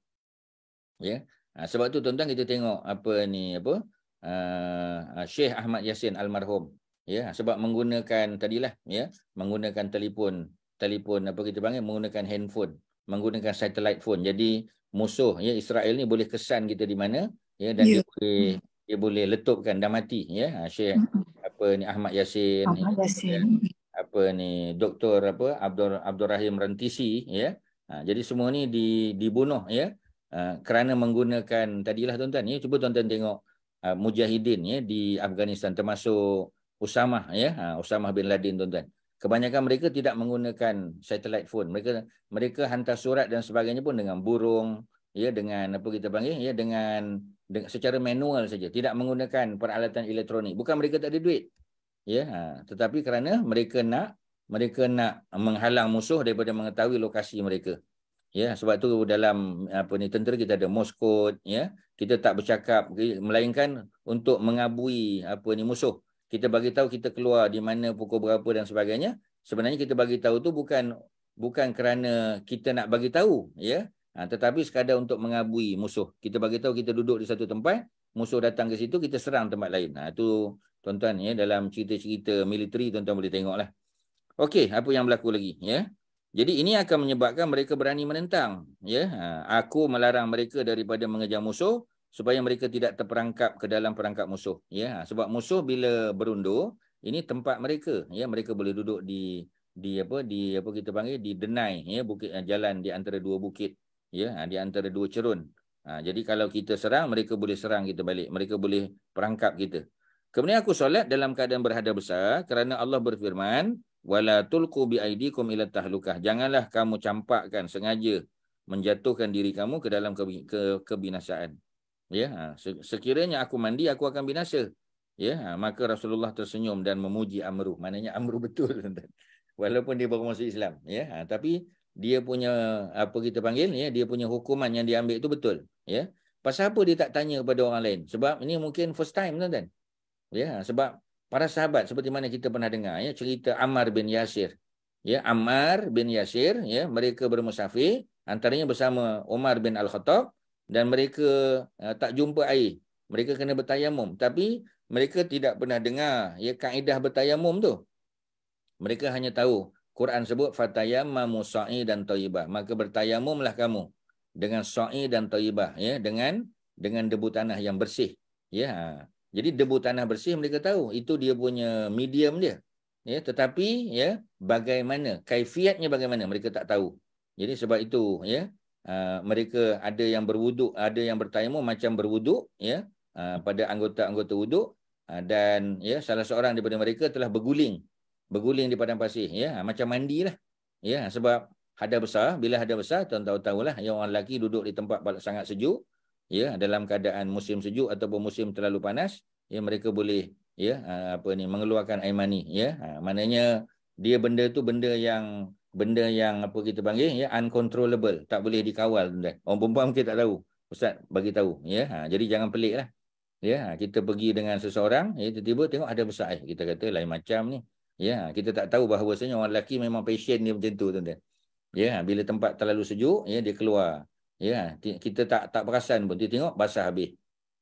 Ya. Sebab tu tuan-tuan kita tengok apa ni apa uh, Syekh Ahmad Yasin almarhum. Ya sebab menggunakan tadilah ya menggunakan telefon telefon apa kita panggil menggunakan handphone menggunakan satellite phone. Jadi musuh ya Israel ni boleh kesan kita di mana ya dan yeah. dia boleh dia boleh letupkan dah mati ya. Ha, Syekh apa ni Ahmad Yasin, Ahmad Yasin. Ya, apa ni doktor apa Abdul Abdul Rahim Rantisi ya. Ha, jadi semua ni di dibunuh ya. Ha, kerana menggunakan tadilah tuan-tuan ya cuba tuan-tuan tengok uh, mujahidin ya di Afghanistan termasuk Usamah ya. Ha, Usamah bin Laden tuan-tuan. Kebanyakan mereka tidak menggunakan satellite phone. Mereka mereka hantar surat dan sebagainya pun dengan burung ya dengan apa kita panggil ya dengan, dengan secara manual saja. Tidak menggunakan peralatan elektronik. Bukan mereka tak ada duit ya. Ha, tetapi kerana mereka nak mereka nak menghalang musuh daripada mengetahui lokasi mereka ya. Sebab tu dalam apa ni tentera kita ada Morse code ya kita tak bercakap melainkan untuk mengabui apa ni musuh. Kita bagi tahu kita keluar di mana pukul berapa dan sebagainya. Sebenarnya kita bagi tahu tu bukan bukan kerana kita nak bagi tahu ya. Ha, tetapi sekadar untuk mengabui musuh. Kita bagi tahu kita duduk di satu tempat musuh datang ke situ kita serang tempat lain. Ha tu tuan-tuan ya dalam cerita-cerita militeri tuan-tuan boleh tengoklah. Okey apa yang berlaku lagi ya jadi ini akan menyebabkan mereka berani menentang ya. Ha, aku melarang mereka daripada mengejar musuh supaya mereka tidak terperangkap ke dalam perangkap musuh ya. Sebab musuh bila berundur ini tempat mereka ya. Mereka boleh duduk di di apa di apa kita panggil di denai ya. Bukit eh, jalan di antara dua bukit ya. Ha, di antara dua cerun. Ha, jadi kalau kita serang mereka boleh serang kita balik. Mereka boleh perangkap kita. Kemudian aku solat dalam keadaan berhadap besar kerana Allah berfirman wala tulqu bi aidikum ila tahlukah janganlah kamu campakkan sengaja menjatuhkan diri kamu ke dalam ke, ke, kebinasaan Ya, ha, sekiranya aku mandi aku akan binasa. Ya, ha, maka Rasulullah tersenyum dan memuji Amru. Maknanya Amru betul Walaupun dia baru masuk Islam, ya. Ha, tapi dia punya apa kita panggil ya, dia punya hukuman yang diambil itu betul, ya. Pasal apa dia tak tanya kepada orang lain? Sebab ini mungkin first time tuan-tuan. Ya, sebab para sahabat seperti mana kita pernah dengar ya cerita Ammar bin Yasir. Ya, Ammar bin Yasir ya, mereka bermusafir antaranya bersama Umar bin Al-Khattab dan mereka uh, tak jumpa air. Mereka kena bertayamum. Tapi mereka tidak pernah dengar ya kaedah bertayamum tu. Mereka hanya tahu Quran sebut fatayammamu sa'i dan thayyibah. Maka bertayamumlah kamu dengan sa'i dan thayyibah ya dengan dengan debu tanah yang bersih. Ya. Jadi debu tanah bersih mereka tahu itu dia punya medium dia. Ya, tetapi ya bagaimana kaifiatnya bagaimana mereka tak tahu. Jadi sebab itu ya uh, mereka ada yang berwuduk, ada yang bertayamum macam berwuduk ya uh, pada anggota-anggota wuduk uh, dan ya salah seorang daripada mereka telah berguling berguling di padang pasir ya macam mandilah. Ya sebab hada besar bila hada besar tuan tahu tahulah yang orang lelaki duduk di tempat sangat sejuk ya dalam keadaan musim sejuk ataupun musim terlalu panas ya mereka boleh ya apa ni mengeluarkan air mani ya. Ha, maknanya dia benda tu benda yang benda yang apa kita panggil ya uncontrollable tak boleh dikawal tuan orang perempuan mungkin tak tahu ustaz bagi tahu ya. Ha, jadi jangan peliklah ya kita pergi dengan seseorang ya tiba-tiba tengok ada besar eh kita kata lain macam ni ya. Kita tak tahu bahawasanya orang lelaki memang passion dia macam tu tuan ya bila tempat terlalu sejuk ya dia keluar ya kita tak tak perasan pun dia tengok basah habis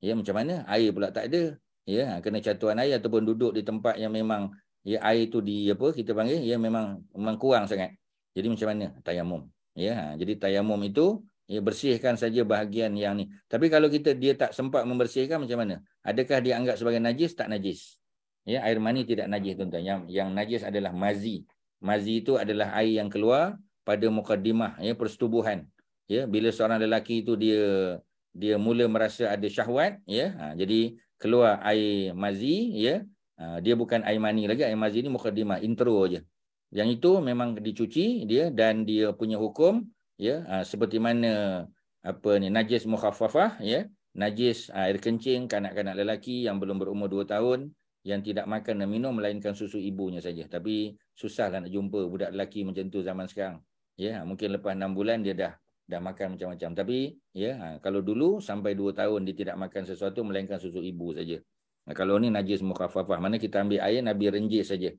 ya macam mana air pula tak ada ya kena catuan air ataupun duduk di tempat yang memang ya air tu di apa kita panggil ya memang memang kurang sangat jadi macam mana tayamum? Ya, ha, jadi tayamum itu ya bersihkan saja bahagian yang ni. Tapi kalau kita dia tak sempat membersihkan macam mana? Adakah dia anggap sebagai najis? Tak najis. Ya, air mani tidak najis tuan-tuan. Yang yang najis adalah mazi. Mazi itu adalah air yang keluar pada mukadimah ya persetubuhan. Ya, bila seorang lelaki itu dia dia mula merasa ada syahwat, ya. Ha, jadi keluar air mazi, ya. Ha, dia bukan air mani lagi, air mazi ni mukadimah, intro aja. Yang itu memang dicuci dia dan dia punya hukum ya uh, seperti mana apa ni najis mukhaffafah ya najis air kencing kanak-kanak lelaki yang belum berumur 2 tahun yang tidak makan dan minum melainkan susu ibunya saja tapi susahlah nak jumpa budak lelaki macam tu zaman sekarang ya mungkin lepas 6 bulan dia dah dah makan macam-macam tapi ya ha, kalau dulu sampai 2 tahun dia tidak makan sesuatu melainkan susu ibu saja nah, kalau ni najis mukhaffafah mana kita ambil air nabi renjis saja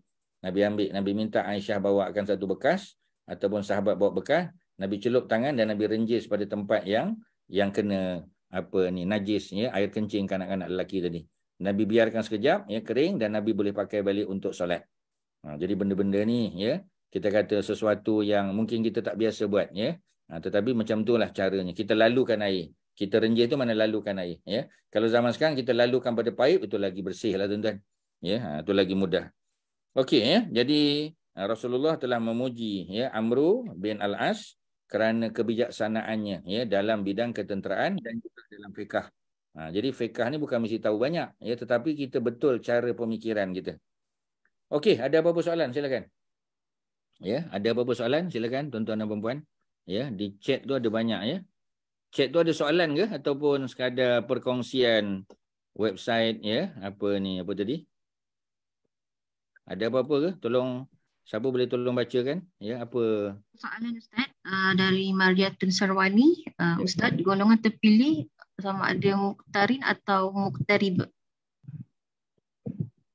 Nabi ambil, Nabi minta Aisyah bawakan satu bekas ataupun sahabat bawa bekas, Nabi celup tangan dan Nabi renjis pada tempat yang yang kena apa ni najis ya air kencing kanak-kanak lelaki tadi. Nabi biarkan sekejap ya kering dan Nabi boleh pakai balik untuk solat. Ha, jadi benda-benda ni ya kita kata sesuatu yang mungkin kita tak biasa buat ya. Ha, tetapi macam itulah caranya. Kita lalukan air. Kita renjis tu mana lalukan air ya. Kalau zaman sekarang kita lalukan pada paip itu lagi bersih lah tuan-tuan. Ya, ha, itu lagi mudah. Okey ya. Jadi uh, Rasulullah telah memuji ya Amru bin Al-As kerana kebijaksanaannya ya dalam bidang ketenteraan dan juga dalam fiqh. Ha, jadi fiqh ni bukan mesti tahu banyak ya tetapi kita betul cara pemikiran kita. Okey, ada apa-apa soalan silakan. Ya, ada apa-apa soalan silakan tuan-tuan dan puan-puan. Ya, di chat tu ada banyak ya. Chat tu ada soalan ke ataupun sekadar perkongsian website ya, apa ni apa tadi? Ada apa-apa ke? Tolong siapa boleh tolong bacakan ya? Apa? Soalan ustaz uh, dari Mariatun Sarwani uh, ustaz golongan terpilih sama ada muktarin atau muktarib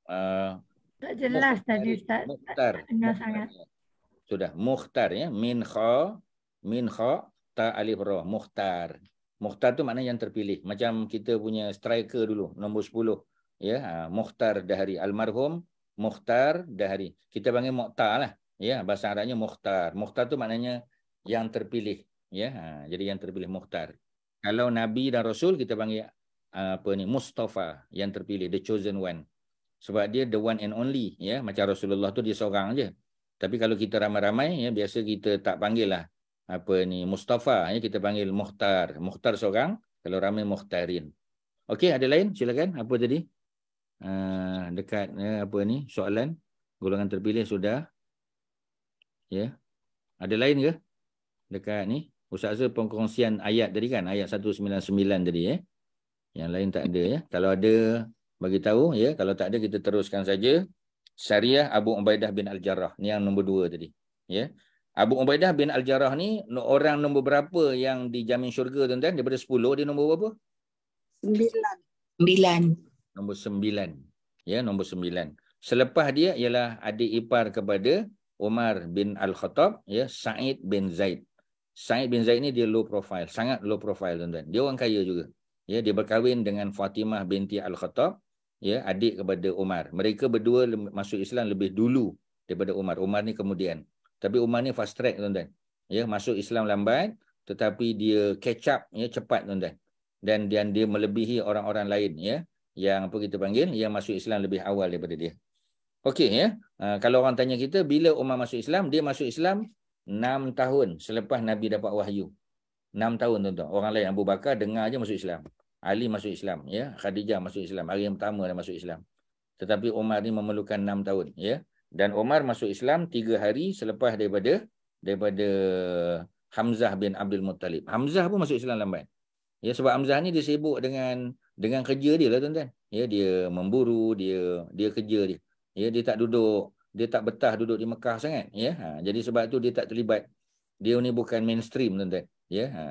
uh, tak jelas tadi ustaz. Mukhtar. Sangat. Sudah mukhtar ya. Min kha min kha ta alif ra mukhtar mukhtar tu maknanya yang terpilih macam kita punya striker dulu nombor 10 ya uh, mukhtar dari almarhum Mukhtar Dahari. Kita panggil Mukhtar lah. Ya, bahasa Arabnya Mukhtar. Mukhtar tu maknanya yang terpilih. Ya, ha, jadi yang terpilih Mukhtar. Kalau Nabi dan Rasul kita panggil apa ni Mustafa yang terpilih, the chosen one. Sebab dia the one and only. Ya, macam Rasulullah tu dia seorang aja. Tapi kalau kita ramai-ramai, ya biasa kita tak panggil lah apa ni Mustafa. Ya, kita panggil Mukhtar. Mukhtar seorang. Kalau ramai Mukhtarin. Okey, ada lain? Silakan. Apa tadi? uh, dekat uh, apa ni soalan golongan terpilih sudah ya yeah. ada lain ke dekat ni ustaz Azhar pengkongsian ayat tadi kan ayat 199 tadi ya eh? Yang lain tak ada ya. Kalau ada bagi tahu ya, kalau tak ada kita teruskan saja. Syariah Abu Ubaidah bin Al-Jarrah. Ni yang nombor dua tadi. Ya. Abu Ubaidah bin Al-Jarrah ni orang nombor berapa yang dijamin syurga tuan-tuan? Daripada 10 dia nombor berapa? Sembilan. Sembilan. Nombor sembilan. Ya, nombor sembilan. Selepas dia ialah adik ipar kepada Umar bin Al-Khattab, ya, Said bin Zaid. Said bin Zaid ni dia low profile, sangat low profile tuan-tuan. Dia orang kaya juga. Ya, dia berkahwin dengan Fatimah binti Al-Khattab, ya, adik kepada Umar. Mereka berdua masuk Islam lebih dulu daripada Umar. Umar ni kemudian. Tapi Umar ni fast track tuan-tuan. Ya, masuk Islam lambat tetapi dia catch up ya cepat tuan-tuan. Dan dia dia melebihi orang-orang lain ya yang apa kita panggil yang masuk Islam lebih awal daripada dia. Okey ya. Uh, kalau orang tanya kita bila Umar masuk Islam, dia masuk Islam 6 tahun selepas Nabi dapat wahyu. 6 tahun tuan-tuan. Orang lain Abu Bakar dengar aja masuk Islam. Ali masuk Islam, ya. Khadijah masuk Islam. Hari yang pertama dia masuk Islam. Tetapi Umar ni memerlukan 6 tahun, ya. Dan Umar masuk Islam 3 hari selepas daripada daripada Hamzah bin Abdul Muttalib. Hamzah pun masuk Islam lambat. Ya sebab Hamzah ni dia sibuk dengan dengan kerja dia lah tuan-tuan. Ya dia memburu, dia dia kerja dia. Ya dia tak duduk, dia tak betah duduk di Mekah sangat, ya. Ha, jadi sebab tu dia tak terlibat. Dia ni bukan mainstream tuan-tuan. Ya. Ha.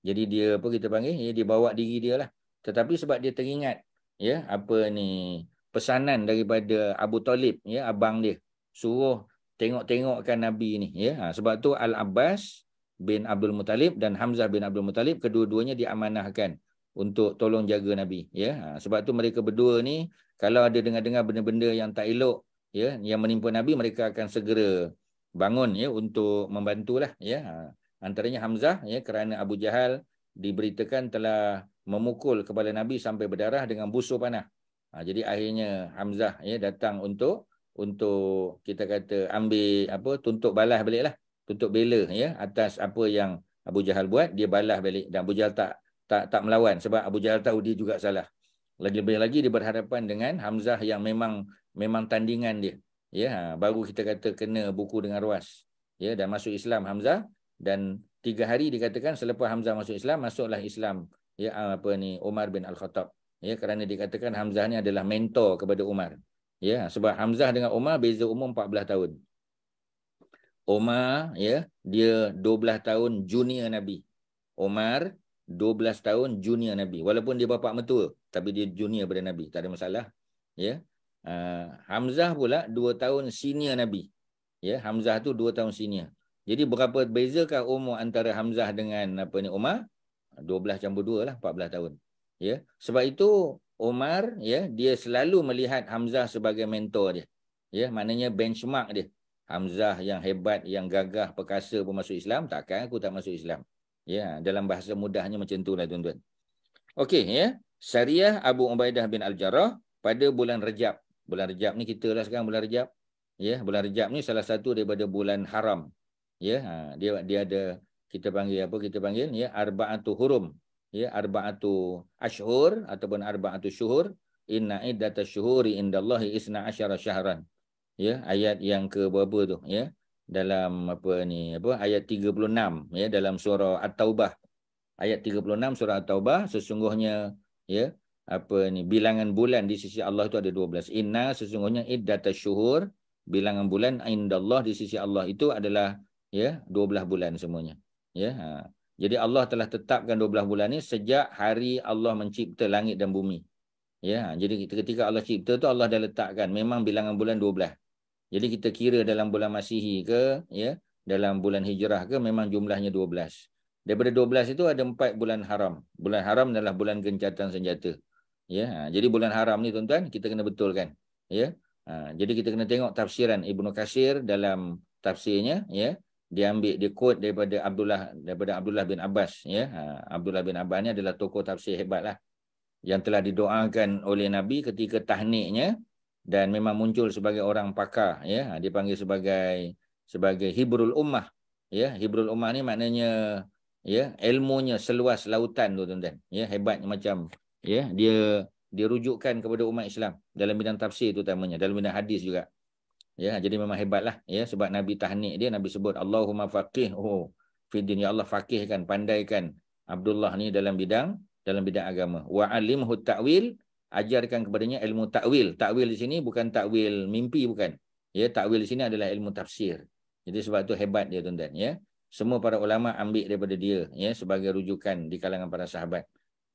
Jadi dia apa kita panggil? Ya, dia bawa diri dia lah. Tetapi sebab dia teringat ya apa ni pesanan daripada Abu Talib ya abang dia suruh tengok-tengokkan Nabi ni ya. Ha, sebab tu Al Abbas bin Abdul Muttalib dan Hamzah bin Abdul Muttalib kedua-duanya diamanahkan untuk tolong jaga Nabi ya. Ha, sebab tu mereka berdua ni kalau ada dengar-dengar benda-benda yang tak elok ya yang menimpa Nabi mereka akan segera bangun ya untuk membantulah ya. Ha, antaranya Hamzah ya kerana Abu Jahal diberitakan telah memukul kepala Nabi sampai berdarah dengan busur panah. Ha, jadi akhirnya Hamzah ya datang untuk untuk kita kata ambil apa tuntut balas baliklah. Tuntut bela ya atas apa yang Abu Jahal buat dia balas balik dan Abu Jahal tak tak tak melawan sebab Abu Jahal tahu dia juga salah. Lagi-lebih lagi dia berhadapan dengan Hamzah yang memang memang tandingan dia. Ya, ha, baru kita kata kena buku dengan ruas. Ya, dan masuk Islam Hamzah dan tiga hari dikatakan selepas Hamzah masuk Islam masuklah Islam ya apa ni Umar bin Al Khattab ya kerana dikatakan Hamzah ni adalah mentor kepada Umar. Ya sebab Hamzah dengan Umar beza umur 14 tahun. Umar ya dia 12 tahun junior Nabi. Umar 12 tahun junior Nabi. Walaupun dia bapa mentua tapi dia junior pada Nabi. Tak ada masalah ya. Uh, Hamzah pula 2 tahun senior Nabi. Ya Hamzah tu 2 tahun senior. Jadi berapa bezakah umur antara Hamzah dengan apa ni Umar? 12 campur 2 lah, 14 tahun. Ya. Sebab itu Umar ya, dia selalu melihat Hamzah sebagai mentor dia. Ya, maknanya benchmark dia. Hamzah yang hebat, yang gagah, perkasa pun masuk Islam, takkan aku tak masuk Islam. Ya, dalam bahasa mudahnya macam itulah tuan-tuan. Okey ya. Syariah Abu Ubaidah bin Al-Jarrah pada bulan Rejab. Bulan Rejab ni kita lah sekarang bulan Rejab. Ya, bulan Rejab ni salah satu daripada bulan haram ya ha, dia dia ada kita panggil apa kita panggil ya arbaatu hurum ya arbaatu ashhur ataupun arbaatu syuhur. Inna iddatash syuhuri indallahi isna asyara syahran. Ya ayat yang ke berapa tu? Ya dalam apa ni? Apa? Ayat 36 ya dalam surah at-taubah. Ayat 36 surah at-taubah sesungguhnya ya apa ni? Bilangan bulan di sisi Allah itu ada 12 inna sesungguhnya iddatash syuhur bilangan bulan indallah di sisi Allah itu adalah ya 12 bulan semuanya. Ya ha. Jadi Allah telah tetapkan 12 bulan ni sejak hari Allah mencipta langit dan bumi. Ya jadi ketika Allah cipta tu Allah dah letakkan. Memang bilangan bulan 12 jadi kita kira dalam bulan Masihi ke ya dalam bulan Hijrah ke memang jumlahnya 12 daripada 12 itu ada 4 bulan haram. Bulan haram adalah bulan gencatan senjata. Ya jadi bulan haram ni tuan-tuan kita kena betulkan. Ya ha. jadi kita kena tengok tafsiran Ibnu Kasir dalam tafsirnya ya dia ambil dia quote daripada Abdullah daripada Abdullah bin Abbas ya. Ha, Abdullah bin Abbas ni adalah tokoh tafsir hebatlah yang telah didoakan oleh Nabi ketika tahniknya dan memang muncul sebagai orang pakar ya. Ha, dia panggil sebagai sebagai hibrul ummah ya. Hibrul ummah ni maknanya ya ilmunya seluas lautan tu tuan-tuan. Ya hebatnya macam ya dia dia rujukkan kepada umat Islam dalam bidang tafsir terutamanya dalam bidang hadis juga Ya, jadi memang hebatlah ya sebab Nabi tahnik dia Nabi sebut Allahumma faqih oh fi din ya Allah faqihkan pandaikan Abdullah ni dalam bidang dalam bidang agama. Wa alimhu ta'wil ajarkan kepadanya ilmu takwil. Takwil di sini bukan takwil mimpi bukan. Ya, takwil di sini adalah ilmu tafsir. Jadi sebab tu hebat dia tuan-tuan ya. Semua para ulama ambil daripada dia ya sebagai rujukan di kalangan para sahabat.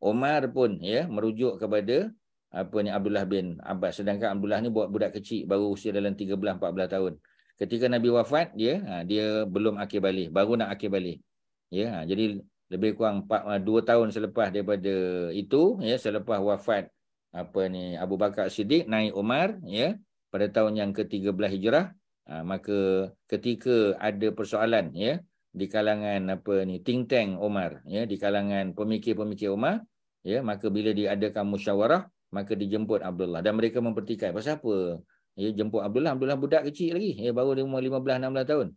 Omar pun ya merujuk kepada apa ni Abdullah bin Abbas sedangkan Abdullah ni buat budak kecil baru usia dalam 13 14 tahun. Ketika Nabi wafat dia ha, dia belum akil balik, baru nak akil balik. Ya, ha, jadi lebih kurang 4 2 tahun selepas daripada itu ya selepas wafat apa ni Abu Bakar Siddiq naik Umar ya pada tahun yang ke-13 Hijrah ha, maka ketika ada persoalan ya di kalangan apa ni think tank Umar ya di kalangan pemikir-pemikir Umar ya maka bila diadakan musyawarah maka dijemput Abdullah dan mereka mempertikai pasal apa ya jemput Abdullah Abdullah budak kecil lagi ya baru dia umur 15 16 tahun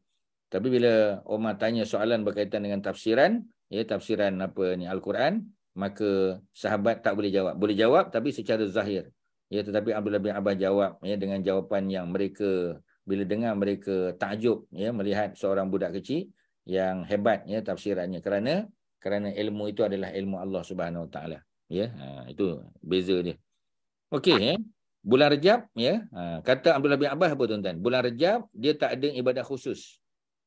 tapi bila Umar tanya soalan berkaitan dengan tafsiran ya tafsiran apa ni Al-Quran maka sahabat tak boleh jawab. Boleh jawab tapi secara zahir. Ya, tetapi Abdullah bin Abbas jawab ya, dengan jawapan yang mereka, bila dengar mereka takjub ya, melihat seorang budak kecil yang hebat ya, tafsirannya. Kerana kerana ilmu itu adalah ilmu Allah Subhanahu Wa Taala. Ya, ha, itu beza dia. Okey, ya. bulan Rejab, ya, ha, kata Abdullah bin Abbas apa tuan-tuan? Bulan Rejab dia tak ada ibadah khusus.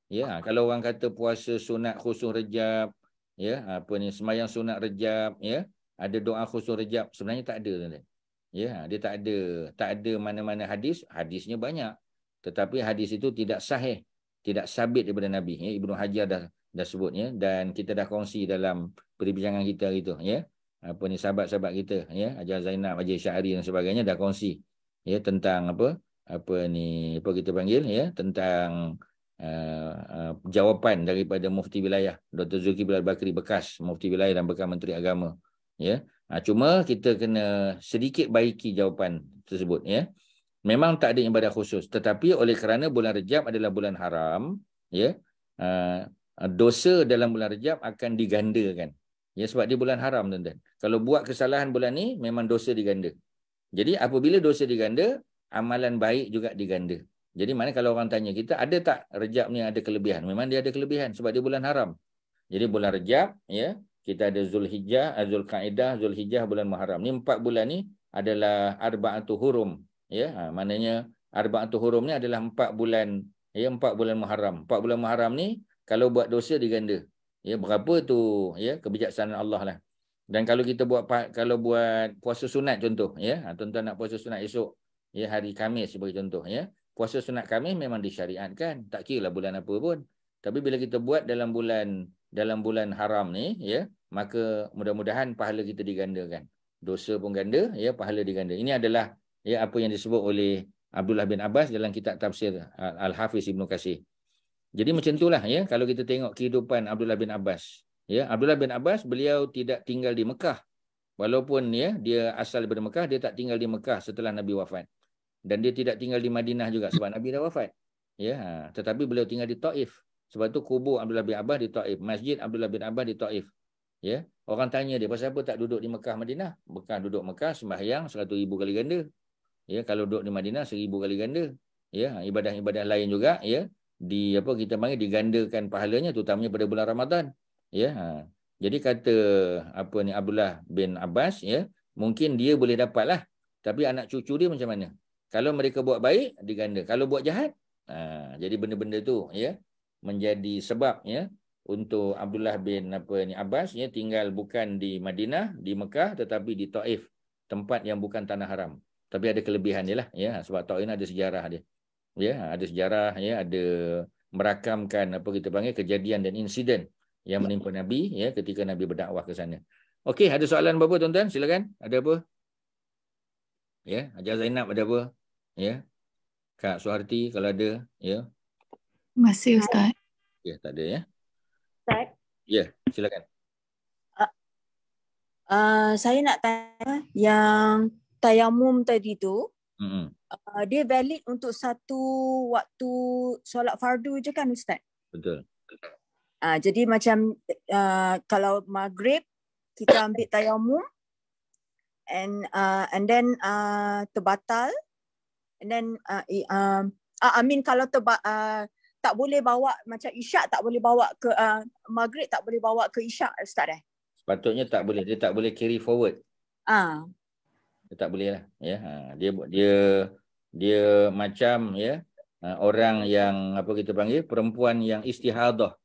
Ya, ha, kalau orang kata puasa sunat khusus Rejab, ya apa ni semayang sunat rejab ya ada doa khusus rejab sebenarnya tak ada tuan ya dia tak ada tak ada mana-mana hadis hadisnya banyak. Tetapi hadis itu tidak sahih tidak sabit daripada nabi ya. Ibnu hajar dah dah sebutnya dan kita dah kongsi dalam perbincangan kita itu ya apa ni sahabat-sahabat kita ya. Ajar Zainab Ajar Syahri dan sebagainya dah kongsi ya tentang apa apa ni apa kita panggil ya tentang Uh, uh, jawapan daripada mufti wilayah Dr. Zulkifli Al-Bakri bekas mufti wilayah dan bekas menteri agama ya. Uh, cuma kita kena sedikit baiki jawapan tersebut ya. Memang tak ada ibadah khusus tetapi oleh kerana bulan Rejab adalah bulan haram ya uh, dosa dalam bulan Rejab akan digandakan ya sebab dia bulan haram tuan-tuan kalau buat kesalahan bulan ni memang dosa diganda jadi apabila dosa diganda amalan baik juga diganda jadi mana kalau orang tanya kita ada tak Rejab ni ada kelebihan? Memang dia ada kelebihan sebab dia bulan haram. Jadi bulan Rejab ya, kita ada Zulhijjah, Zulkaidah, Zulhijjah bulan Muharram. Ni empat bulan ni adalah arba'atu hurum ya. Ha, maknanya arba'atu hurum ni adalah empat bulan ya empat bulan Muharram. Empat bulan Muharram ni kalau buat dosa diganda. Ya berapa tu ya kebijaksanaan Allah lah. Dan kalau kita buat kalau buat puasa sunat contoh ya, ha, tuan-tuan nak puasa sunat esok ya hari Khamis sebagai contoh ya. Puasa sunat kami memang disyariatkan tak kira lah bulan apa pun. Tapi bila kita buat dalam bulan dalam bulan haram ni ya maka mudah-mudahan pahala kita digandakan. Dosa pun ganda ya pahala diganda. Ini adalah ya apa yang disebut oleh Abdullah bin Abbas dalam kitab tafsir Al-Hafiz Ibnu Kasih jadi macam itulah ya kalau kita tengok kehidupan Abdullah bin Abbas ya Abdullah bin Abbas beliau tidak tinggal di Mekah walaupun ya dia asal daripada Mekah dia tak tinggal di Mekah setelah Nabi wafat dan dia tidak tinggal di Madinah juga sebab Nabi dah wafat. Ya, ha. tetapi beliau tinggal di Taif. Sebab tu kubur Abdullah bin Abbas di Taif, masjid Abdullah bin Abbas di Taif. Ya, orang tanya dia pasal apa tak duduk di Mekah Madinah? Bukan duduk Mekah sembahyang 100 ribu kali ganda. Ya, kalau duduk di Madinah 1000 kali ganda. Ya, ibadah-ibadah lain juga ya di apa kita panggil digandakan pahalanya terutamanya pada bulan Ramadan. Ya, ha. jadi kata apa ni Abdullah bin Abbas ya, mungkin dia boleh dapatlah. Tapi anak cucu dia macam mana? Kalau mereka buat baik, diganda. Kalau buat jahat, ha, jadi benda-benda tu ya menjadi sebab ya untuk Abdullah bin apa ni Abbas ya tinggal bukan di Madinah, di Mekah tetapi di Taif, tempat yang bukan tanah haram. Tapi ada kelebihan dia lah ya sebab Taif ada sejarah dia. Ya, ada sejarah ya, ada merakamkan apa kita panggil kejadian dan insiden yang menimpa Nabi ya ketika Nabi berdakwah ke sana. Okey, ada soalan apa tuan-tuan? Silakan. Ada apa? Ya, Hajar Zainab ada apa? Ya. Kak Suharti kalau ada, ya. Masih Ustaz. Ya, tak ada ya. Ustaz. Ya, silakan. Uh, uh, saya nak tanya yang tayamum tadi tu, mm-hmm. uh, dia valid untuk satu waktu solat fardu je kan Ustaz? Betul. Uh, jadi macam uh, kalau maghrib kita ambil tayamum and uh, and then uh, terbatal and then uh, um, uh, I mean kalau terba, uh, tak boleh bawa macam isyak tak boleh bawa ke uh, maghrib tak boleh bawa ke isyak ustaz eh Patutnya tak boleh. Dia tak boleh carry forward. Ah. Dia tak boleh lah. Ya. Ha, dia dia dia macam ya ha, orang yang apa kita panggil perempuan yang istihadah.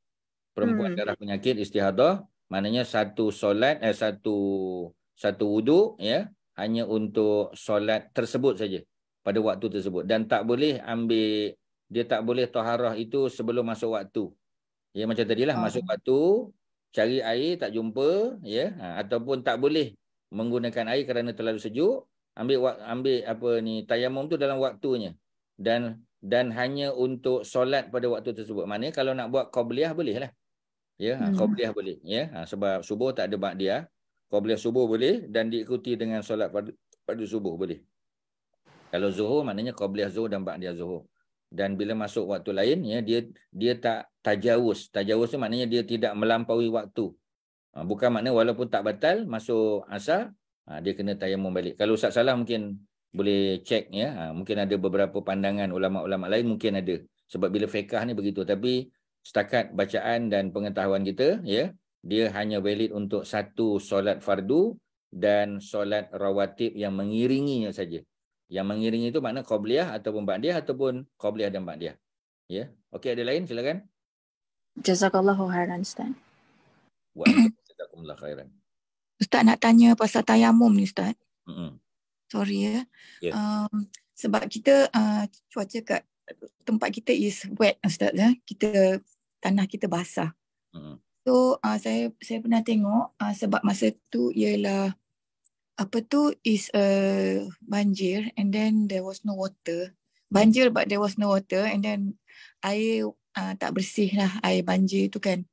Perempuan hmm. darah penyakit istihadah maknanya satu solat eh satu satu wuduk ya hanya untuk solat tersebut saja pada waktu tersebut dan tak boleh ambil dia tak boleh taharah itu sebelum masuk waktu. Ya macam tadilah oh. masuk waktu cari air tak jumpa ya ha, ataupun tak boleh menggunakan air kerana terlalu sejuk ambil ambil apa ni tayamum tu dalam waktunya dan dan hanya untuk solat pada waktu tersebut. Maknanya kalau nak buat qabliyah boleh lah. Ya, ha, hmm. qabliyah boleh ya. Ha, sebab subuh tak ada ba'diyah. Qabliyah subuh boleh dan diikuti dengan solat pada pada subuh boleh. Kalau zuhur maknanya qabliyah zuhur dan ba'diyah zuhur dan bila masuk waktu lain ya dia dia tak tajawuz tajawuz tu maknanya dia tidak melampaui waktu bukan makna walaupun tak batal masuk asar ha, dia kena tayamum balik kalau ustaz salah mungkin boleh cek ya ha, mungkin ada beberapa pandangan ulama-ulama lain mungkin ada sebab bila fiqh ni begitu tapi setakat bacaan dan pengetahuan kita ya dia hanya valid untuk satu solat fardu dan solat rawatib yang mengiringinya saja yang mengiringi itu makna qabliyah ataupun ba'diyah ataupun qabliyah dan ba'diyah. Ya. Okey, ada lain silakan. Jazakallahu khairan Ustaz. Wa jazakumullahu khairan. Ustaz nak tanya pasal tayamum ni Ustaz. Mm-hmm. Sorry ya. Yeah. Um, sebab kita uh, cuaca kat tempat kita is wet Ustaz ya. Kita tanah kita basah. Mm-hmm. So uh, saya saya pernah tengok uh, sebab masa tu ialah apa tu is a banjir and then there was no water. Banjir but there was no water and then air uh, tak bersih lah air banjir tu kan.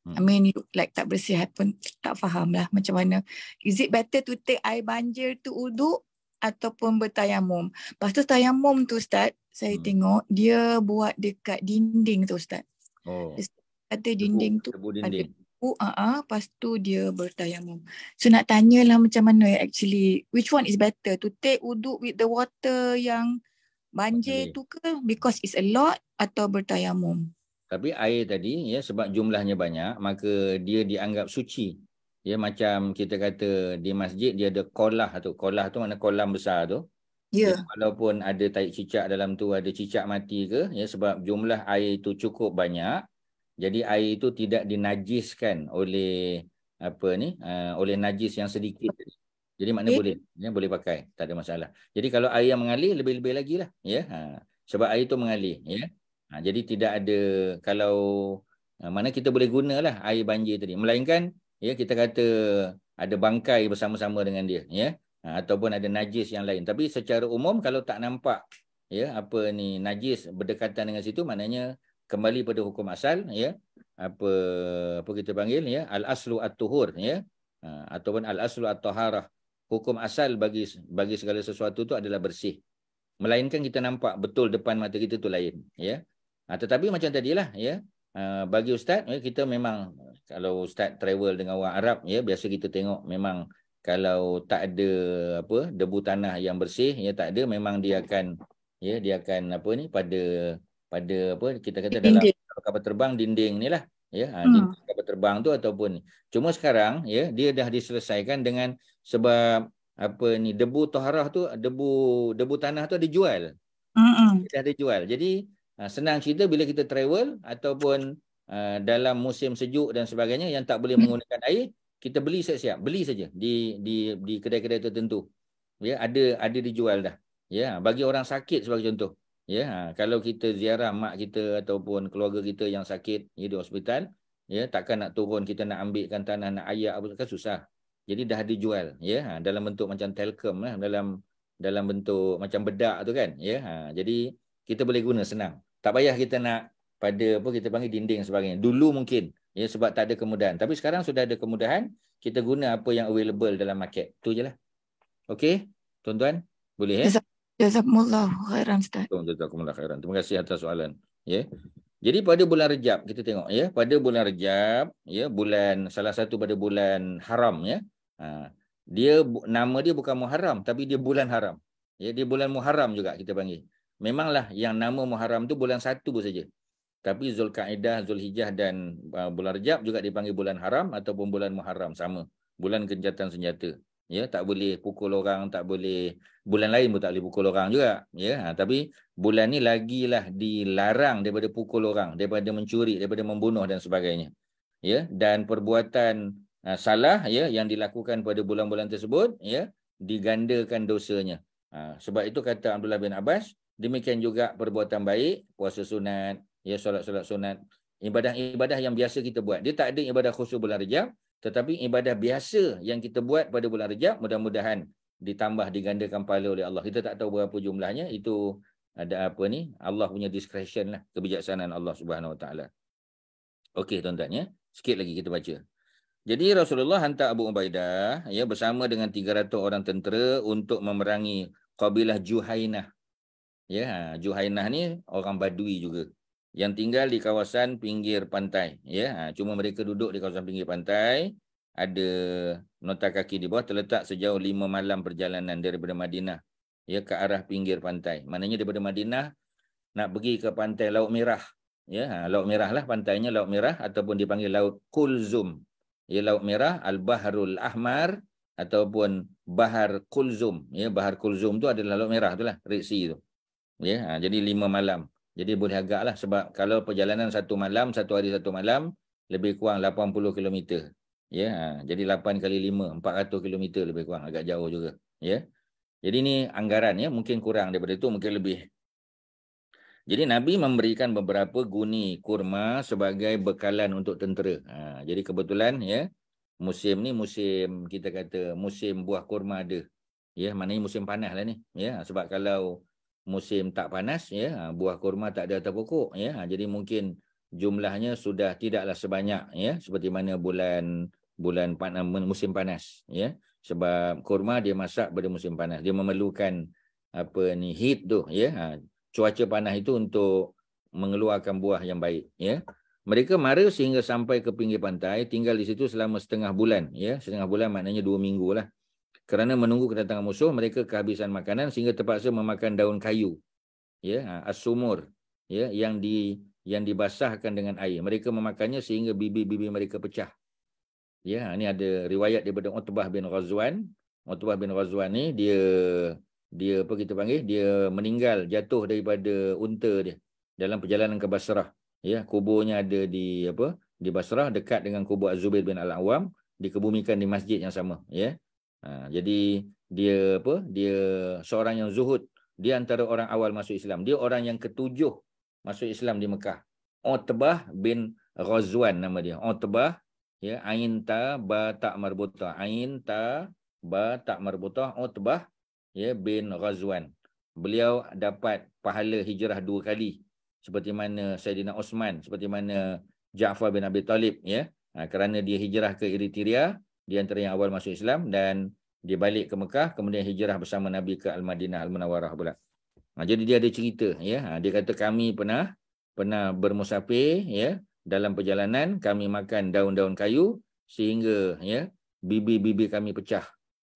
Hmm. I mean like tak bersih pun tak faham lah macam mana. Is it better to take air banjir tu uduk ataupun bertayamum? Lepas tu tayamum tu Ustaz, saya hmm. tengok dia buat dekat dinding tu Ustaz. Oh. Kata dinding tu dinding. ada uh, uh, lepas tu dia bertayamum. So nak tanyalah macam mana actually which one is better to take wuduk with the water yang banjir okay. tu ke because it's a lot atau bertayamum? Tapi air tadi ya sebab jumlahnya banyak maka dia dianggap suci. Ya macam kita kata di masjid dia ada kolah tu. Kolah tu mana kolam besar tu. Ya. Yeah. Walaupun ada taik cicak dalam tu ada cicak mati ke ya sebab jumlah air itu cukup banyak jadi air itu tidak dinajiskan oleh apa ni uh, oleh najis yang sedikit jadi makna okay. boleh ya boleh pakai tak ada masalah jadi kalau air yang mengalir lebih-lebih lagi lah ya ha. sebab air itu mengalir ya ha. jadi tidak ada kalau uh, mana kita boleh gunalah air banjir tadi. Melainkan ya kita kata ada bangkai bersama-sama dengan dia ya. Ha. ataupun ada najis yang lain. Tapi secara umum kalau tak nampak ya apa ni najis berdekatan dengan situ maknanya kembali pada hukum asal ya. Apa apa kita panggil ya al aslu at tuhur ya. Ha, ataupun al aslu at taharah hukum asal bagi bagi segala sesuatu itu adalah bersih. Melainkan kita nampak betul depan mata kita tu lain ya ha, tetapi macam tadilah ya ha, bagi ustaz ya, kita memang kalau ustaz travel dengan orang Arab ya biasa kita tengok memang kalau tak ada apa debu tanah yang bersih ya tak ada memang dia akan ya dia akan apa ni pada pada apa kita kata dinding. dalam kapal terbang dinding ni lah ya ha, hmm. dinding kapal terbang tu ataupun cuma sekarang ya dia dah diselesaikan dengan sebab apa ni debu taharah tu debu debu tanah tu ada jual hmm. dah ada jual jadi senang cerita bila kita travel ataupun uh, dalam musim sejuk dan sebagainya yang tak boleh hmm. menggunakan air kita beli siap-siap beli saja di di di kedai-kedai tertentu ya ada ada dijual dah ya bagi orang sakit sebagai contoh Ya, ha, kalau kita ziarah mak kita ataupun keluarga kita yang sakit ya, di hospital, ya, takkan nak turun kita nak ambilkan tanah nak ayak apa kan susah. Jadi dah dijual, ya, dalam bentuk macam telkom lah, dalam dalam bentuk macam bedak tu kan, ya. Jadi kita boleh guna senang. Tak payah kita nak pada apa kita panggil dinding sebagainya. Dulu mungkin ya sebab tak ada kemudahan. Tapi sekarang sudah ada kemudahan, kita guna apa yang available dalam market. Tu je lah. Okey, tuan-tuan, boleh ya? Jazakumullah khairan Ustaz. Jazakumullah khairan. Terima kasih atas soalan. Ya. Jadi pada bulan Rejab kita tengok ya, pada bulan Rejab ya, bulan salah satu pada bulan haram ya. Ha, dia nama dia bukan Muharram tapi dia bulan haram. Ya, dia bulan Muharram juga kita panggil. Memanglah yang nama Muharram tu bulan satu saja. tapi Zulkaidah, Zulhijjah dan uh, bulan Rejab juga dipanggil bulan haram ataupun bulan Muharram sama. Bulan genjatan senjata. Ya, tak boleh pukul orang, tak boleh bulan lain pun tak boleh pukul orang juga. Ya, ha, tapi bulan ni lagilah dilarang daripada pukul orang, daripada mencuri, daripada membunuh dan sebagainya. Ya, dan perbuatan uh, salah ya yang dilakukan pada bulan-bulan tersebut ya digandakan dosanya. Ha, sebab itu kata Abdullah bin Abbas, demikian juga perbuatan baik, puasa sunat, ya solat-solat sunat, ibadah-ibadah yang biasa kita buat. Dia tak ada ibadah khusus bulan Rejab, tetapi ibadah biasa yang kita buat pada bulan Rejab mudah-mudahan ditambah digandakan pahala oleh Allah. Kita tak tahu berapa jumlahnya, itu ada apa ni? Allah punya discretion lah, kebijaksanaan Allah Subhanahu Wa Taala. Okey tuan-tuan ya. Sikit lagi kita baca. Jadi Rasulullah hantar Abu Ubaidah ya bersama dengan 300 orang tentera untuk memerangi kabilah Juhainah. Ya, Juhainah ni orang Badui juga. Yang tinggal di kawasan pinggir pantai. Ya ha, cuma mereka duduk di kawasan pinggir pantai. Ada nota kaki di bawah terletak sejauh lima malam perjalanan daripada Madinah ya ke arah pinggir pantai. Maknanya daripada Madinah nak pergi ke pantai Laut Merah. Ya ha, Laut Merah lah pantainya Laut Merah ataupun dipanggil Laut Kulzum. Ya Laut Merah Al-Bahrul Ahmar ataupun Bahar Kulzum. Ya Bahar Kulzum tu adalah Laut Merah tu lah Red Sea tu ya ha, jadi lima malam jadi boleh agak lah sebab kalau perjalanan satu malam, satu hari satu malam, lebih kurang 80 km. Ya, ha, jadi 8 kali 5, 400 km lebih kurang, agak jauh juga. Ya. Jadi ni anggaran ya, mungkin kurang daripada itu, mungkin lebih. Jadi Nabi memberikan beberapa guni kurma sebagai bekalan untuk tentera. Ha, jadi kebetulan ya, musim ni musim kita kata musim buah kurma ada. Ya, maknanya musim panas lah ni. Ya, sebab kalau musim tak panas ya ha, buah kurma tak ada atas pokok ya ha, jadi mungkin jumlahnya sudah tidaklah sebanyak ya seperti mana bulan bulan panas musim panas ya. Sebab kurma dia masak pada musim panas. Dia memerlukan apa ni heat tu ya ha, cuaca panas itu untuk mengeluarkan buah yang baik ya. Mereka mara sehingga sampai ke pinggir pantai tinggal di situ selama setengah bulan ya. Setengah bulan maknanya dua minggu lah kerana menunggu kedatangan musuh mereka kehabisan makanan sehingga terpaksa memakan daun kayu. Ya ha, as-sumur ya yang di yang dibasahkan dengan air. Mereka memakannya sehingga bibi-bibi mereka pecah. Ya ini ada riwayat daripada Utbah bin Ghazwan. Utbah bin Ghazwan ni dia dia apa kita panggil? Dia meninggal jatuh daripada unta dia dalam perjalanan ke Basrah. Ya kuburnya ada di apa di Basrah dekat dengan kubur Az-Zubair bin Al-Awwam dikebumikan di masjid yang sama ya Ha, jadi dia apa? Dia seorang yang zuhud. Dia antara orang awal masuk Islam. Dia orang yang ketujuh masuk Islam di Mekah. Utbah bin Ghazwan nama dia. Utbah ya ain ta ba ta marbutah. Ain ta ba ta marbutah Utbah ya bin Ghazwan. Beliau dapat pahala hijrah dua kali seperti mana Saidina Osman, seperti mana Ja'far bin Abi Talib ya. Ha, kerana dia hijrah ke Eritrea, di antara yang awal masuk Islam dan dia balik ke Mekah kemudian hijrah bersama Nabi ke Al-Madinah Al-Munawwarah pula. Ha, jadi dia ada cerita ya. Ha, dia kata kami pernah pernah bermusafir ya dalam perjalanan kami makan daun-daun kayu sehingga ya bibi-bibi kami pecah.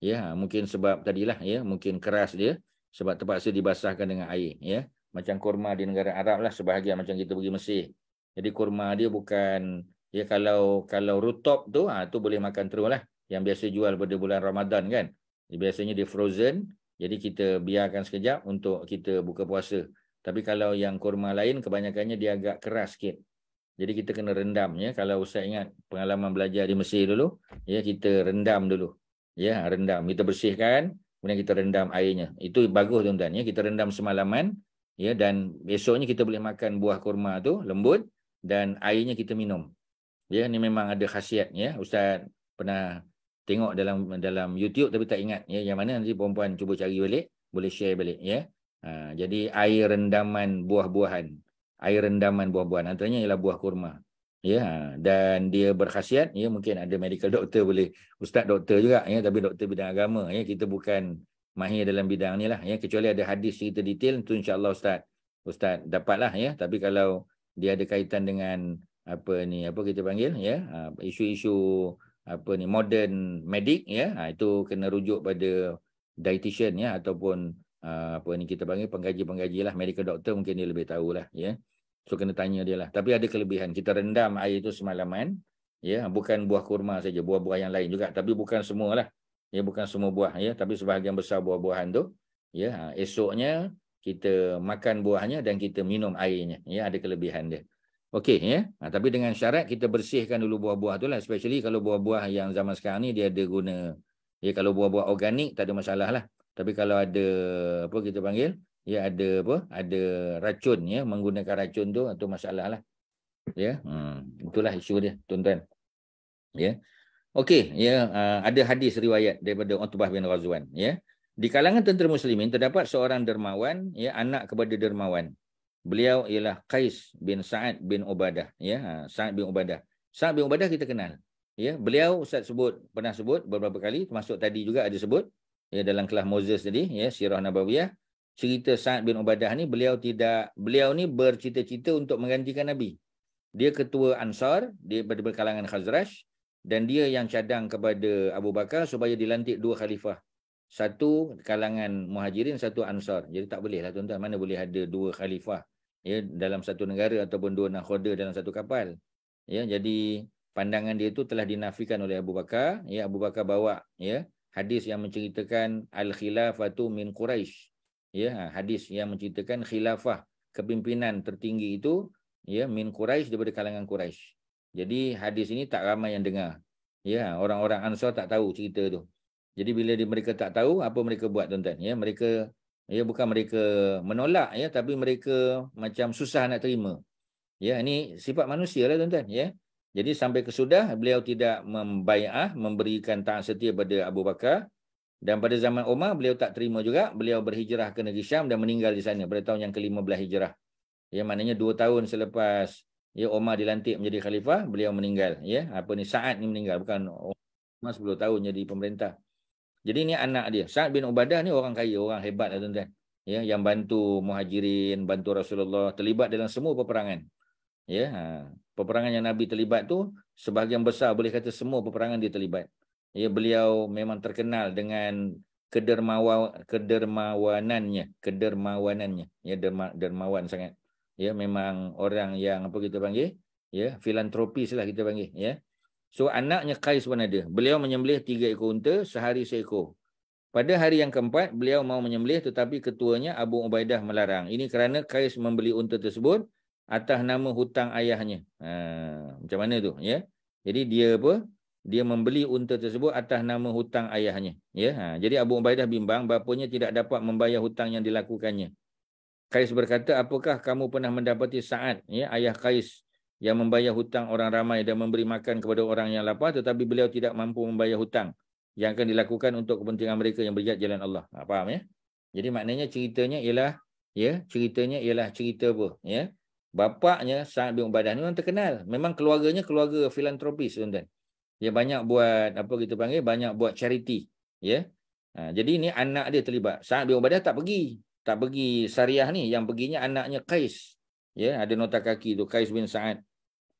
Ya, ha, mungkin sebab tadilah ya, mungkin keras dia sebab terpaksa dibasahkan dengan air ya. Macam kurma di negara Arab lah sebahagian macam kita pergi Mesir. Jadi kurma dia bukan Ya kalau kalau rooftop tu ha, tu boleh makan terus lah. Yang biasa jual pada bulan Ramadan kan. Biasanya dia frozen. Jadi kita biarkan sekejap untuk kita buka puasa. Tapi kalau yang kurma lain kebanyakannya dia agak keras sikit. Jadi kita kena rendam ya. Kalau Ustaz ingat pengalaman belajar di Mesir dulu, ya kita rendam dulu. Ya, rendam. Kita bersihkan, kemudian kita rendam airnya. Itu bagus tuan-tuan ya. Kita rendam semalaman ya dan besoknya kita boleh makan buah kurma tu lembut dan airnya kita minum. Ya, ni memang ada khasiat ya. Ustaz pernah tengok dalam dalam YouTube tapi tak ingat ya yang mana nanti puan-puan cuba cari balik, boleh share balik ya. Ha, jadi air rendaman buah-buahan. Air rendaman buah-buahan antaranya ialah buah kurma. Ya, dan dia berkhasiat ya mungkin ada medical doctor boleh ustaz doktor juga ya tapi doktor bidang agama ya kita bukan mahir dalam bidang ni lah ya kecuali ada hadis cerita detail tu insyaallah ustaz ustaz dapatlah ya tapi kalau dia ada kaitan dengan apa ni apa kita panggil ya ha, isu-isu apa ni modern medic ya ha, itu kena rujuk pada dietitian ya ataupun ha, apa ni kita panggil pengkaji-pengkaji lah medical doctor mungkin dia lebih tahu lah ya So kena tanya dia lah. Tapi ada kelebihan. Kita rendam air itu semalaman. Ya, bukan buah kurma saja, buah-buah yang lain juga. Tapi bukan semua lah. Ya, bukan semua buah. Ya, tapi sebahagian besar buah-buahan tu. Ya, esoknya kita makan buahnya dan kita minum airnya. Ya, ada kelebihan dia. Okey, ya. Ha, tapi dengan syarat kita bersihkan dulu buah-buah tu lah. Especially kalau buah-buah yang zaman sekarang ni dia ada guna. Ya, kalau buah-buah organik tak ada masalah lah. Tapi kalau ada apa kita panggil ya ada apa ada racun ya menggunakan racun tu itu masalah lah ya hmm, itulah isu dia tuan-tuan ya okey ya uh, ada hadis riwayat daripada Utbah bin Razwan ya di kalangan tentera muslimin terdapat seorang dermawan ya anak kepada dermawan beliau ialah Qais bin Sa'ad bin Ubadah ya ha, Sa'ad bin Ubadah Sa'ad bin Ubadah kita kenal ya beliau Ustaz sebut pernah sebut beberapa kali termasuk tadi juga ada sebut ya dalam kelas Moses tadi ya sirah nabawiyah cerita Sa'ad bin Ubadah ni beliau tidak beliau ni bercita-cita untuk menggantikan Nabi. Dia ketua Ansar, dia berkalangan Khazraj dan dia yang cadang kepada Abu Bakar supaya dilantik dua khalifah. Satu kalangan Muhajirin, satu Ansar. Jadi tak boleh lah tuan-tuan, mana boleh ada dua khalifah ya dalam satu negara ataupun dua nakhoda dalam satu kapal. Ya, jadi pandangan dia itu telah dinafikan oleh Abu Bakar. Ya, Abu Bakar bawa ya hadis yang menceritakan al-khilafatu min Quraisy ya ha, hadis yang menceritakan khilafah kepimpinan tertinggi itu ya min Quraisy daripada kalangan Quraisy. Jadi hadis ini tak ramai yang dengar. Ya, orang-orang Ansar tak tahu cerita tu. Jadi bila mereka tak tahu apa mereka buat tuan-tuan, ya mereka ya bukan mereka menolak ya tapi mereka macam susah nak terima. Ya, ini sifat manusia lah tuan-tuan, ya. Jadi sampai kesudah beliau tidak membaiah memberikan taat setia pada Abu Bakar dan pada zaman Umar, beliau tak terima juga. Beliau berhijrah ke negeri Syam dan meninggal di sana pada tahun yang ke-15 hijrah. Ya, maknanya dua tahun selepas ya Umar dilantik menjadi khalifah, beliau meninggal. Ya, apa ni Sa'ad ni meninggal. Bukan Umar 10 tahun jadi pemerintah. Jadi ini anak dia. Sa'ad bin Ubadah ni orang kaya, orang hebat lah tuan-tuan. Ya, yang bantu muhajirin, bantu Rasulullah, terlibat dalam semua peperangan. Ya, ha. peperangan yang Nabi terlibat tu, sebahagian besar boleh kata semua peperangan dia terlibat ya beliau memang terkenal dengan kedermawa kedermawanannya kedermawanannya ya derma, dermawan sangat ya memang orang yang apa kita panggil ya filantropis lah kita panggil ya so anaknya Qais pun ada beliau menyembelih tiga ekor unta sehari seekor pada hari yang keempat beliau mau menyembelih tetapi ketuanya Abu Ubaidah melarang ini kerana Qais membeli unta tersebut atas nama hutang ayahnya ha, macam mana tu ya jadi dia apa dia membeli unta tersebut atas nama hutang ayahnya. Ya, ha. Jadi Abu Ubaidah bimbang bapanya tidak dapat membayar hutang yang dilakukannya. Kais berkata, apakah kamu pernah mendapati saat ya, ayah Kais yang membayar hutang orang ramai dan memberi makan kepada orang yang lapar tetapi beliau tidak mampu membayar hutang yang akan dilakukan untuk kepentingan mereka yang berjihad jalan Allah. Ha, faham ya? Jadi maknanya ceritanya ialah ya, ceritanya ialah cerita apa? Ya. Bapaknya Sa'ad bin Ubadah ni orang terkenal. Memang keluarganya keluarga filantropis tuan-tuan dia banyak buat apa kita panggil banyak buat charity ya ha, jadi ini anak dia terlibat Sa'ad bin Ubadah tak pergi tak pergi Syariah ni yang perginya anaknya Qais ya ada nota kaki tu Qais bin Sa'ad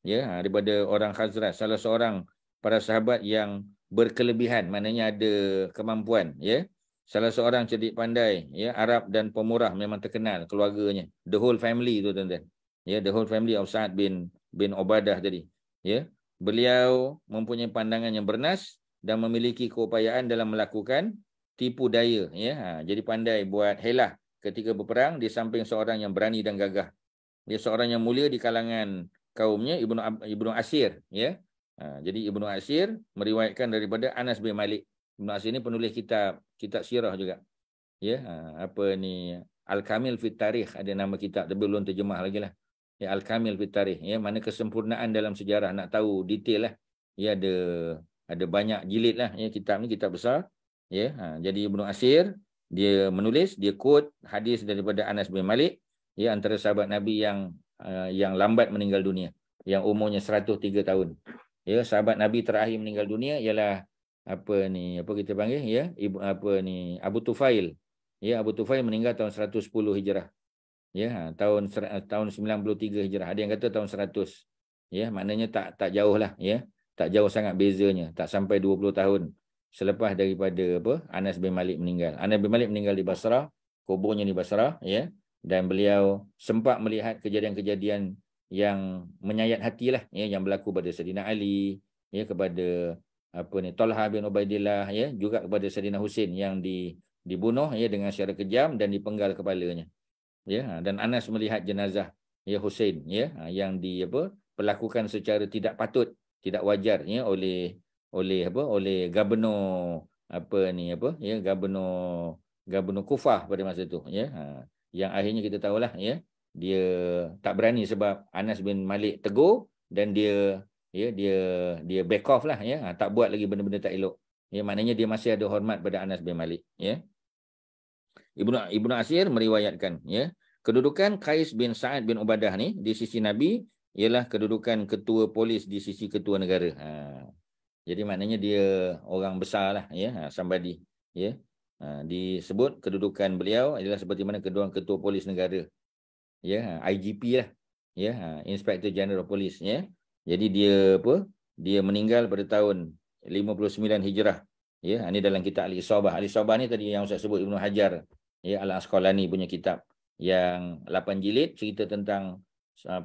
ya ha, daripada orang Khazraj. Salah seorang para sahabat yang berkelebihan. Maknanya ada kemampuan ya. Salah seorang cerdik pandai ya. Arab dan pemurah memang terkenal keluarganya. The whole family tu tuan-tuan. Ya the whole family of Sa'ad bin bin Ubadah tadi ya. Beliau mempunyai pandangan yang bernas dan memiliki keupayaan dalam melakukan tipu daya ya. Ha, jadi pandai buat helah ketika berperang di samping seorang yang berani dan gagah. Dia seorang yang mulia di kalangan kaumnya ibnu ibnu asir ya. Ha, jadi ibnu asir meriwayatkan daripada Anas bin Malik. Ibnu asir ini penulis kitab kitab sirah juga ya. Ha, apa ni al kamil fit tarikh ada nama kitab tapi belum terjemah lagi lah. Ya al-kamil fi tarikh ya. Mana kesempurnaan dalam sejarah nak tahu detail lah. Ya ada ada banyak jilid lah ya. Kitab ni kitab besar ya. Ha, jadi Ibnu Asir dia menulis dia quote hadis daripada Anas bin Malik ya antara sahabat Nabi yang uh, yang lambat meninggal dunia. Yang umurnya 103 tahun. Ya sahabat Nabi terakhir meninggal dunia ialah apa ni apa kita panggil ya? Ibu apa ni Abu Tufail. Ya Abu Tufail meninggal tahun 110 Hijrah. Ya ha, tahun tahun 93 Hijrah. Ada yang kata tahun 100 ya maknanya tak tak jauh lah ya? Tak jauh sangat bezanya. Tak sampai 20 tahun selepas daripada apa Anas bin Malik meninggal. Anas bin Malik meninggal di Basrah kuburnya di Basrah ya dan beliau sempat melihat kejadian-kejadian yang menyayat hatilah ya yang berlaku pada Saidina Ali ya kepada apa ni Talha bin Ubaidillah ya juga kepada Saidina Husin yang di dibunuh ya dengan secara kejam dan dipenggal kepalanya ya. Dan Anas melihat jenazah ya Husin ya yang di apa perlakukan secara tidak patut tidak wajar ya oleh oleh apa oleh gubernur apa ni apa ya gubernur gubernur Kufah pada masa itu ya. Ha, yang akhirnya kita tahulah ya dia tak berani sebab Anas bin Malik tegur dan dia ya dia dia back off lah ya. Ha, tak buat lagi benda-benda tak elok. Ya maknanya dia masih ada hormat pada Anas bin Malik ya. Ibnu Ibnu Asir meriwayatkan ya. Kedudukan Qais bin Sa'ad bin Ubadah ni di sisi Nabi ialah kedudukan ketua polis di sisi ketua negara. Ha. jadi maknanya dia orang besar lah ya ha, somebody ya Ha, disebut kedudukan beliau adalah seperti mana kedua ketua polis negara. Ya ha, IGP lah. Ya ha, Inspector General Police ya. Jadi dia apa? Dia meninggal pada tahun 59 Hijrah. Ya ini dalam kitab Ali Sabah. Ali Sabah ni tadi yang saya sebut Ibnu Hajar. Ya Al Asqalani punya kitab yang 8 jilid cerita tentang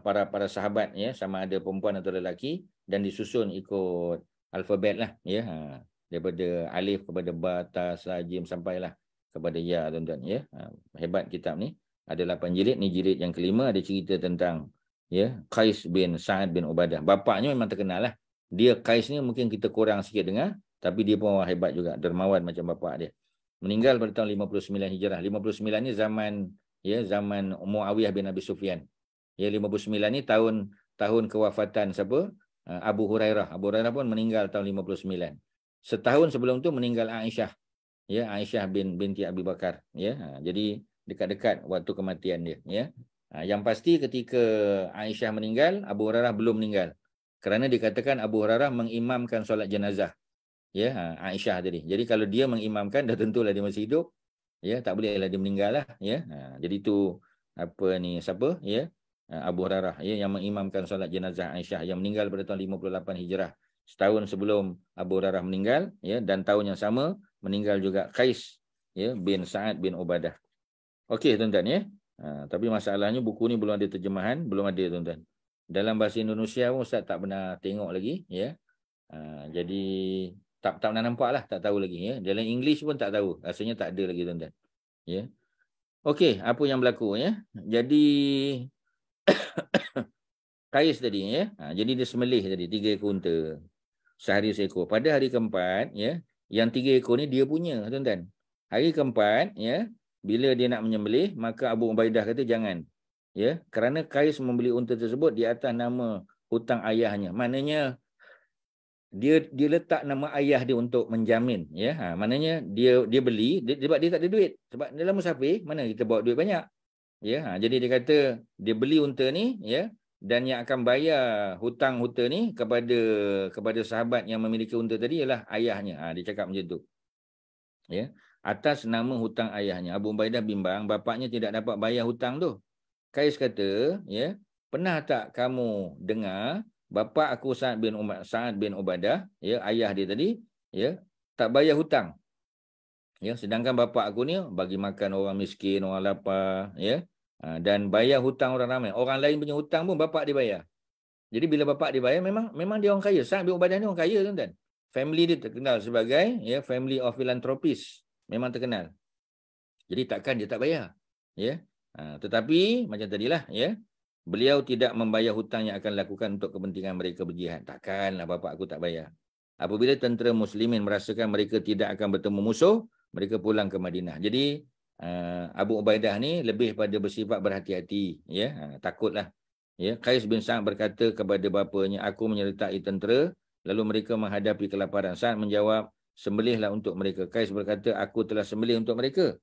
para para sahabat ya. Sama ada perempuan atau lelaki dan disusun ikut alfabet lah ya. Ha daripada alif kepada ba ta sa jim sampailah kepada ya tuan-tuan ya. Ha, hebat kitab ni. Ada 8 jilid ni jilid yang kelima ada cerita tentang ya Qais bin Sa'ad bin Ubadah. Bapaknya memang terkenal lah dia Qais ni mungkin kita kurang sikit dengar tapi dia pun orang hebat juga dermawan macam bapak dia. Meninggal pada tahun 59 Hijrah. 59 ni zaman ya zaman Muawiyah bin Abi Sufyan. Ya 59 ni tahun tahun kewafatan siapa? Ha, Abu Hurairah. Abu Hurairah pun meninggal tahun 59 setahun sebelum tu meninggal Aisyah. Ya Aisyah bin binti Abi Bakar. Ya ha, jadi dekat-dekat waktu kematian dia ya. Ha, yang pasti ketika Aisyah meninggal Abu Hurairah belum meninggal. Kerana dikatakan Abu Hurairah mengimamkan solat jenazah. Ya ha, Aisyah tadi. Jadi kalau dia mengimamkan dah tentulah dia masih hidup. Ya tak bolehlah dia meninggal lah ya. Jadi tu apa ni siapa? Ya Abu Hurairah ya yang mengimamkan solat jenazah Aisyah yang meninggal pada tahun 58 Hijrah setahun sebelum Abu Hurairah meninggal ya dan tahun yang sama meninggal juga Qais ya bin Sa'ad bin Ubadah. Okey tuan-tuan ya. Ha, tapi masalahnya buku ni belum ada terjemahan, belum ada tuan-tuan. Dalam bahasa Indonesia pun Ustaz tak pernah tengok lagi ya. Ha, jadi tak tak pernah nampak lah, tak tahu lagi ya. Dalam English pun tak tahu. Rasanya tak ada lagi tuan-tuan. Ya. Okey, apa yang berlaku ya? Jadi Kais tadi ya. Ha, jadi dia semelih tadi tiga ekor unta sehari seekor. Pada hari keempat, ya, yang tiga ekor ni dia punya, tuan-tuan. Hari keempat, ya, bila dia nak menyembelih, maka Abu Ubaidah kata jangan. Ya, kerana Kais membeli unta tersebut di atas nama hutang ayahnya. Maknanya dia dia letak nama ayah dia untuk menjamin, ya. Ha, maknanya dia dia beli dia, sebab dia tak ada duit. Sebab dalam musafir, mana kita bawa duit banyak. Ya, ha, jadi dia kata dia beli unta ni, ya, dan yang akan bayar hutang unta ni kepada kepada sahabat yang memiliki unta tadi ialah ayahnya. Ha, dia cakap macam tu. Ya. Atas nama hutang ayahnya. Abu Ubaidah bimbang bapaknya tidak dapat bayar hutang tu. Kais kata, ya, pernah tak kamu dengar bapa aku Sa'ad bin Umar Sa'ad bin Ubadah, ya, ayah dia tadi, ya, tak bayar hutang. Ya, sedangkan bapa aku ni bagi makan orang miskin, orang lapar, ya. Ha, dan bayar hutang orang ramai. Orang lain punya hutang pun bapak dia bayar. Jadi bila bapak dia bayar memang memang dia orang kaya. Sa'ad bin Ubadah ni orang kaya tuan-tuan. Family dia terkenal sebagai ya family of philanthropist. Memang terkenal. Jadi takkan dia tak bayar. Ya. Ha, tetapi macam tadilah ya. Beliau tidak membayar hutang yang akan lakukan untuk kepentingan mereka berjihad. Takkanlah bapak aku tak bayar. Apabila tentera muslimin merasakan mereka tidak akan bertemu musuh, mereka pulang ke Madinah. Jadi Abu Ubaidah ni lebih pada bersifat berhati-hati ya. Uh, takutlah ya. Qais bin Sa'ad berkata kepada bapanya aku menyertai tentera. Lalu mereka menghadapi kelaparan. Sa'ad menjawab sembelihlah untuk mereka. Qais berkata aku telah sembelih untuk mereka.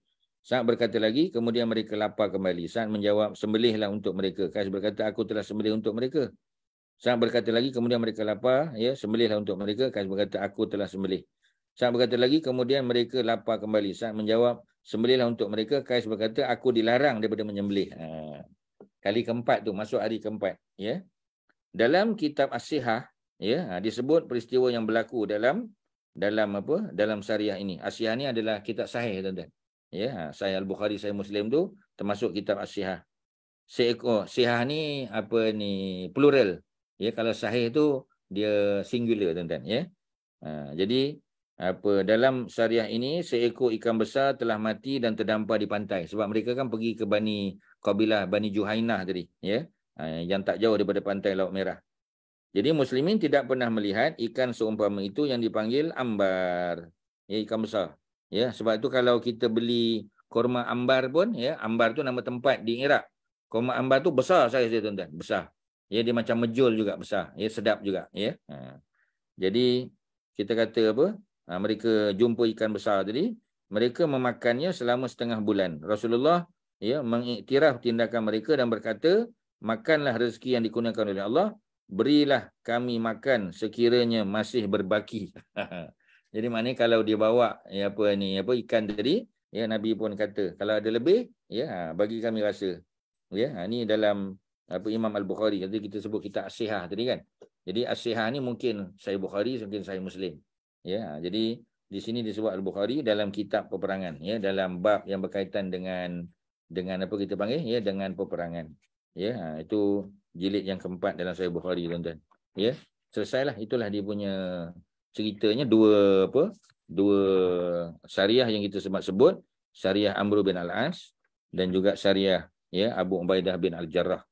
Sa'ad berkata lagi kemudian mereka lapar kembali. Sa'ad menjawab sembelihlah untuk mereka. Qais berkata aku telah sembelih untuk mereka. Sa'ad berkata lagi kemudian mereka lapar ya sembelihlah untuk mereka. Qais berkata aku telah sembelih Sa'ad berkata lagi kemudian mereka lapar kembali Sa'ad menjawab sembelihlah untuk mereka Kais berkata aku dilarang daripada menyembelih ha. kali keempat tu masuk hari keempat ya dalam kitab As-Sihah ya ha, disebut peristiwa yang berlaku dalam dalam apa dalam syariah ini As-Sihah ni adalah kitab sahih tuan-tuan Ya, ha, saya Al-Bukhari, saya Muslim tu termasuk kitab As-Sihah. Seekor sihah ni apa ni plural. Ya, kalau sahih tu dia singular tuan-tuan ya. Ha, jadi apa dalam syariah ini seekor ikan besar telah mati dan terdampar di pantai sebab mereka kan pergi ke Bani kabilah Bani Juhainah tadi ya ha, yang tak jauh daripada pantai Laut Merah. Jadi muslimin tidak pernah melihat ikan seumpama itu yang dipanggil ambar ya ikan besar. Ya sebab itu kalau kita beli korma ambar pun ya ambar tu nama tempat di Iraq. Korma ambar tu besar saya tuan-tuan, besar. Ya dia macam mejul juga besar, ya sedap juga ya. Ha. Jadi kita kata apa? Ha, mereka jumpa ikan besar tadi, mereka memakannya selama setengah bulan. Rasulullah ya mengiktiraf tindakan mereka dan berkata, makanlah rezeki yang dikurniakan oleh Allah, berilah kami makan sekiranya masih berbaki. Jadi maknanya kalau dia bawa ya apa ni apa ikan tadi, ya Nabi pun kata kalau ada lebih, ya ha, bagi kami rasa. Ya, ha, ini dalam apa Imam Al-Bukhari. Jadi kita sebut kita As-Sihah tadi kan. Jadi As-Sihah ni mungkin saya Bukhari, mungkin saya Muslim. Ya, jadi di sini disebut Al-Bukhari dalam kitab peperangan ya dalam bab yang berkaitan dengan dengan apa kita panggil ya dengan peperangan. Ya, itu jilid yang keempat dalam Sahih Bukhari tuan-tuan. Ya, selesailah itulah dia punya ceritanya dua apa? Dua syariah yang kita sebut sebut, syariah Amr bin Al-As dan juga syariah ya Abu Ubaidah bin Al-Jarrah.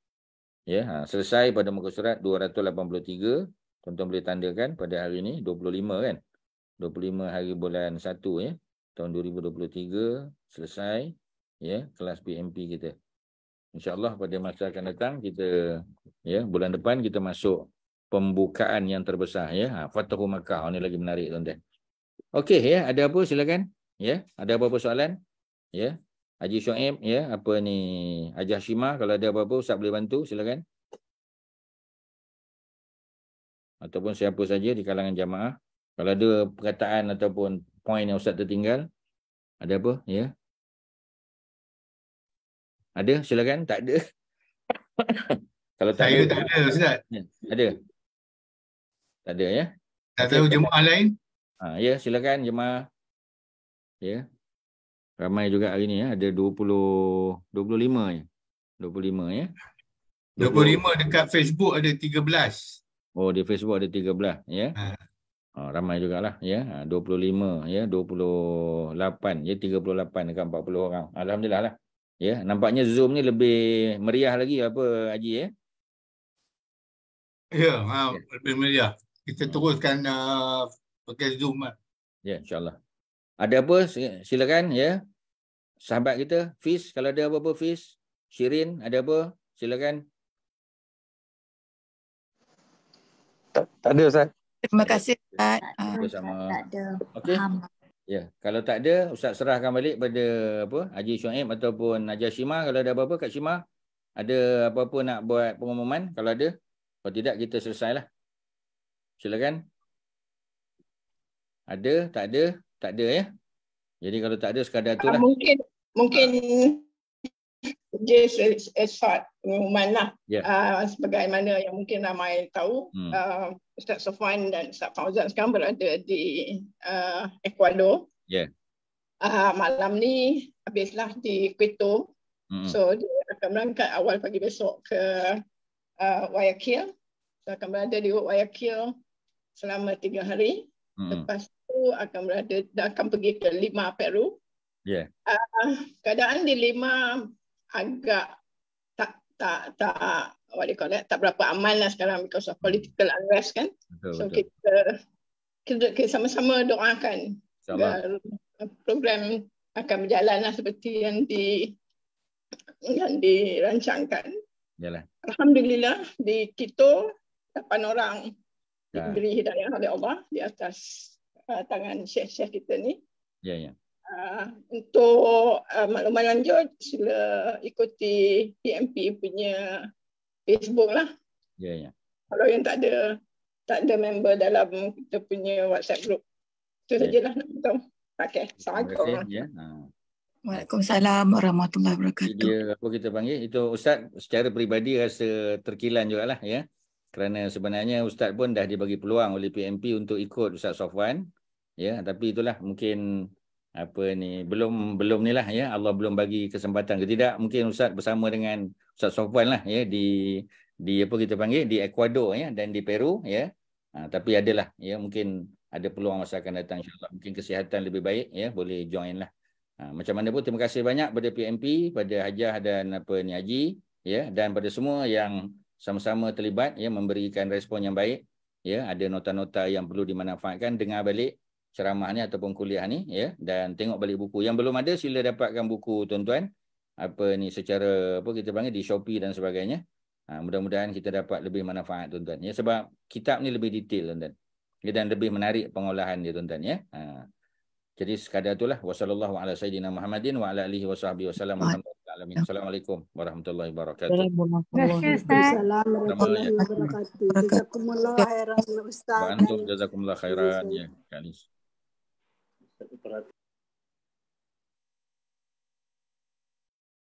Ya, ha, selesai pada muka surat 283. Tuan-tuan boleh tandakan pada hari ini 25 kan? 25 hari bulan 1 ya tahun 2023 selesai ya kelas PMP kita. Insya-Allah pada masa akan datang kita ya bulan depan kita masuk pembukaan yang terbesar ya. Ha, Fathu Makkah ini lagi menarik tuan-tuan. Okey ya, ada apa silakan? Ya, ada apa-apa soalan? Ya. Haji Shoaib ya, apa ni Haji Hashimah kalau ada apa-apa ustaz boleh bantu silakan. Ataupun siapa saja di kalangan jamaah kalau ada perkataan ataupun poin yang Ustaz tertinggal, ada apa? Ya. Ada? Silakan. Tak ada. Kalau tak Saya ada, tak ada, Ustaz. Ya. Ada? Tak ada, ya? Tak tahu jemaah lain? Ha, ya, silakan jemaah. Ya. Ramai juga hari ni ya. Ada 20, 25 ya. 25 ya. 25 dekat Facebook ada 13. Oh, di Facebook ada 13 ya. Ha. Ha, ramai jugalah ya. 25 ha, ya, 28 ya 38 dekat 40 orang. Alhamdulillah lah. Ya, nampaknya Zoom ni lebih meriah lagi apa Haji ya? Ya, ha, ya. lebih meriah. Kita hmm. teruskan uh, pakai Zoom lah. Ya, insya-Allah. Ada apa silakan ya. Sahabat kita Fiz kalau ada apa-apa Fiz, Shirin ada apa? Silakan. Tak, tak ada Ustaz. Terima kasih Ustaz. Sama. Tak ada. Okey. Ya, kalau tak ada Ustaz serahkan balik pada apa? Haji Syuaib ataupun Haji Shima kalau ada apa-apa Kak Shima ada apa-apa nak buat pengumuman kalau ada. Kalau tidak kita selesailah. Silakan. Ada, tak ada, tak ada ya. Jadi kalau tak ada sekadar itulah. Mungkin mungkin just a short pengumuman lah. Yeah. Uh, sebagaimana yang mungkin ramai tahu, hmm. uh, Ustaz Sofwan dan Ustaz Fauzan sekarang berada di uh, Ecuador. Yeah. Uh, malam ni habislah di Quito. Hmm. So dia akan berangkat awal pagi besok ke uh, Guayaquil. So akan berada di Guayaquil selama tiga hari. Hmm. Lepas tu akan berada akan pergi ke Lima Peru. Yeah. Uh, keadaan di Lima agak tak tak tak what do call that tak berapa aman lah sekarang because of political unrest kan betul, so betul. kita kita, kita sama-sama doakan agar program akan berjalan lah seperti yang di yang dirancangkan Yalah. Alhamdulillah di Kito 8 orang ya. diberi hidayah oleh Allah di atas uh, tangan syekh-syekh kita ni. Ya, ya. Uh, untuk uh, makluman lanjut sila ikuti PMP punya Facebook lah. Ya yeah, ya. Yeah. Kalau yang tak ada tak ada member dalam kita punya WhatsApp group. Itu yeah. sajalah nak tahu. Okay. Assalamualaikum. Ya. Waalaikumsalam warahmatullahi wabarakatuh. Dia apa kita panggil itu Ustaz secara peribadi rasa terkilan jugalah ya. Kerana sebenarnya Ustaz pun dah dibagi peluang oleh PMP untuk ikut Ustaz Sofwan. Ya, tapi itulah mungkin apa ni belum belum ni lah ya. Allah belum bagi kesempatan ke tidak. Mungkin Ustaz bersama dengan Ustaz Sofwan lah ya di di apa kita panggil di Ecuador ya dan di Peru ya. Ha, tapi adalah ya mungkin ada peluang masa akan datang insyaallah. Mungkin kesihatan lebih baik ya boleh join lah. Ha, macam mana pun terima kasih banyak pada PMP pada Hajah dan apa ni Haji ya dan pada semua yang sama-sama terlibat ya memberikan respon yang baik ya. Ada nota-nota yang perlu dimanfaatkan dengar balik ceramah ni ataupun kuliah ni ya dan tengok balik buku. Yang belum ada sila dapatkan buku tuan-tuan. Apa ni secara apa kita panggil di Shopee dan sebagainya. Ha, mudah-mudahan kita dapat lebih manfaat tuan-tuan ya sebab kitab ni lebih detail tuan-tuan. Ya, dan lebih menarik pengolahan dia tuan-tuan ya. Ha. Jadi sekadar itulah wasallallahu ala sayyidina Muhammadin wa ala alihi wasahbihi wasallam. Assalamualaikum warahmatullahi wabarakatuh. Assalamualaikum warahmatullahi wabarakatuh. Jazakumullah khairan Ustaz. Jazakumullah khairan ya. Kanis. Perhatian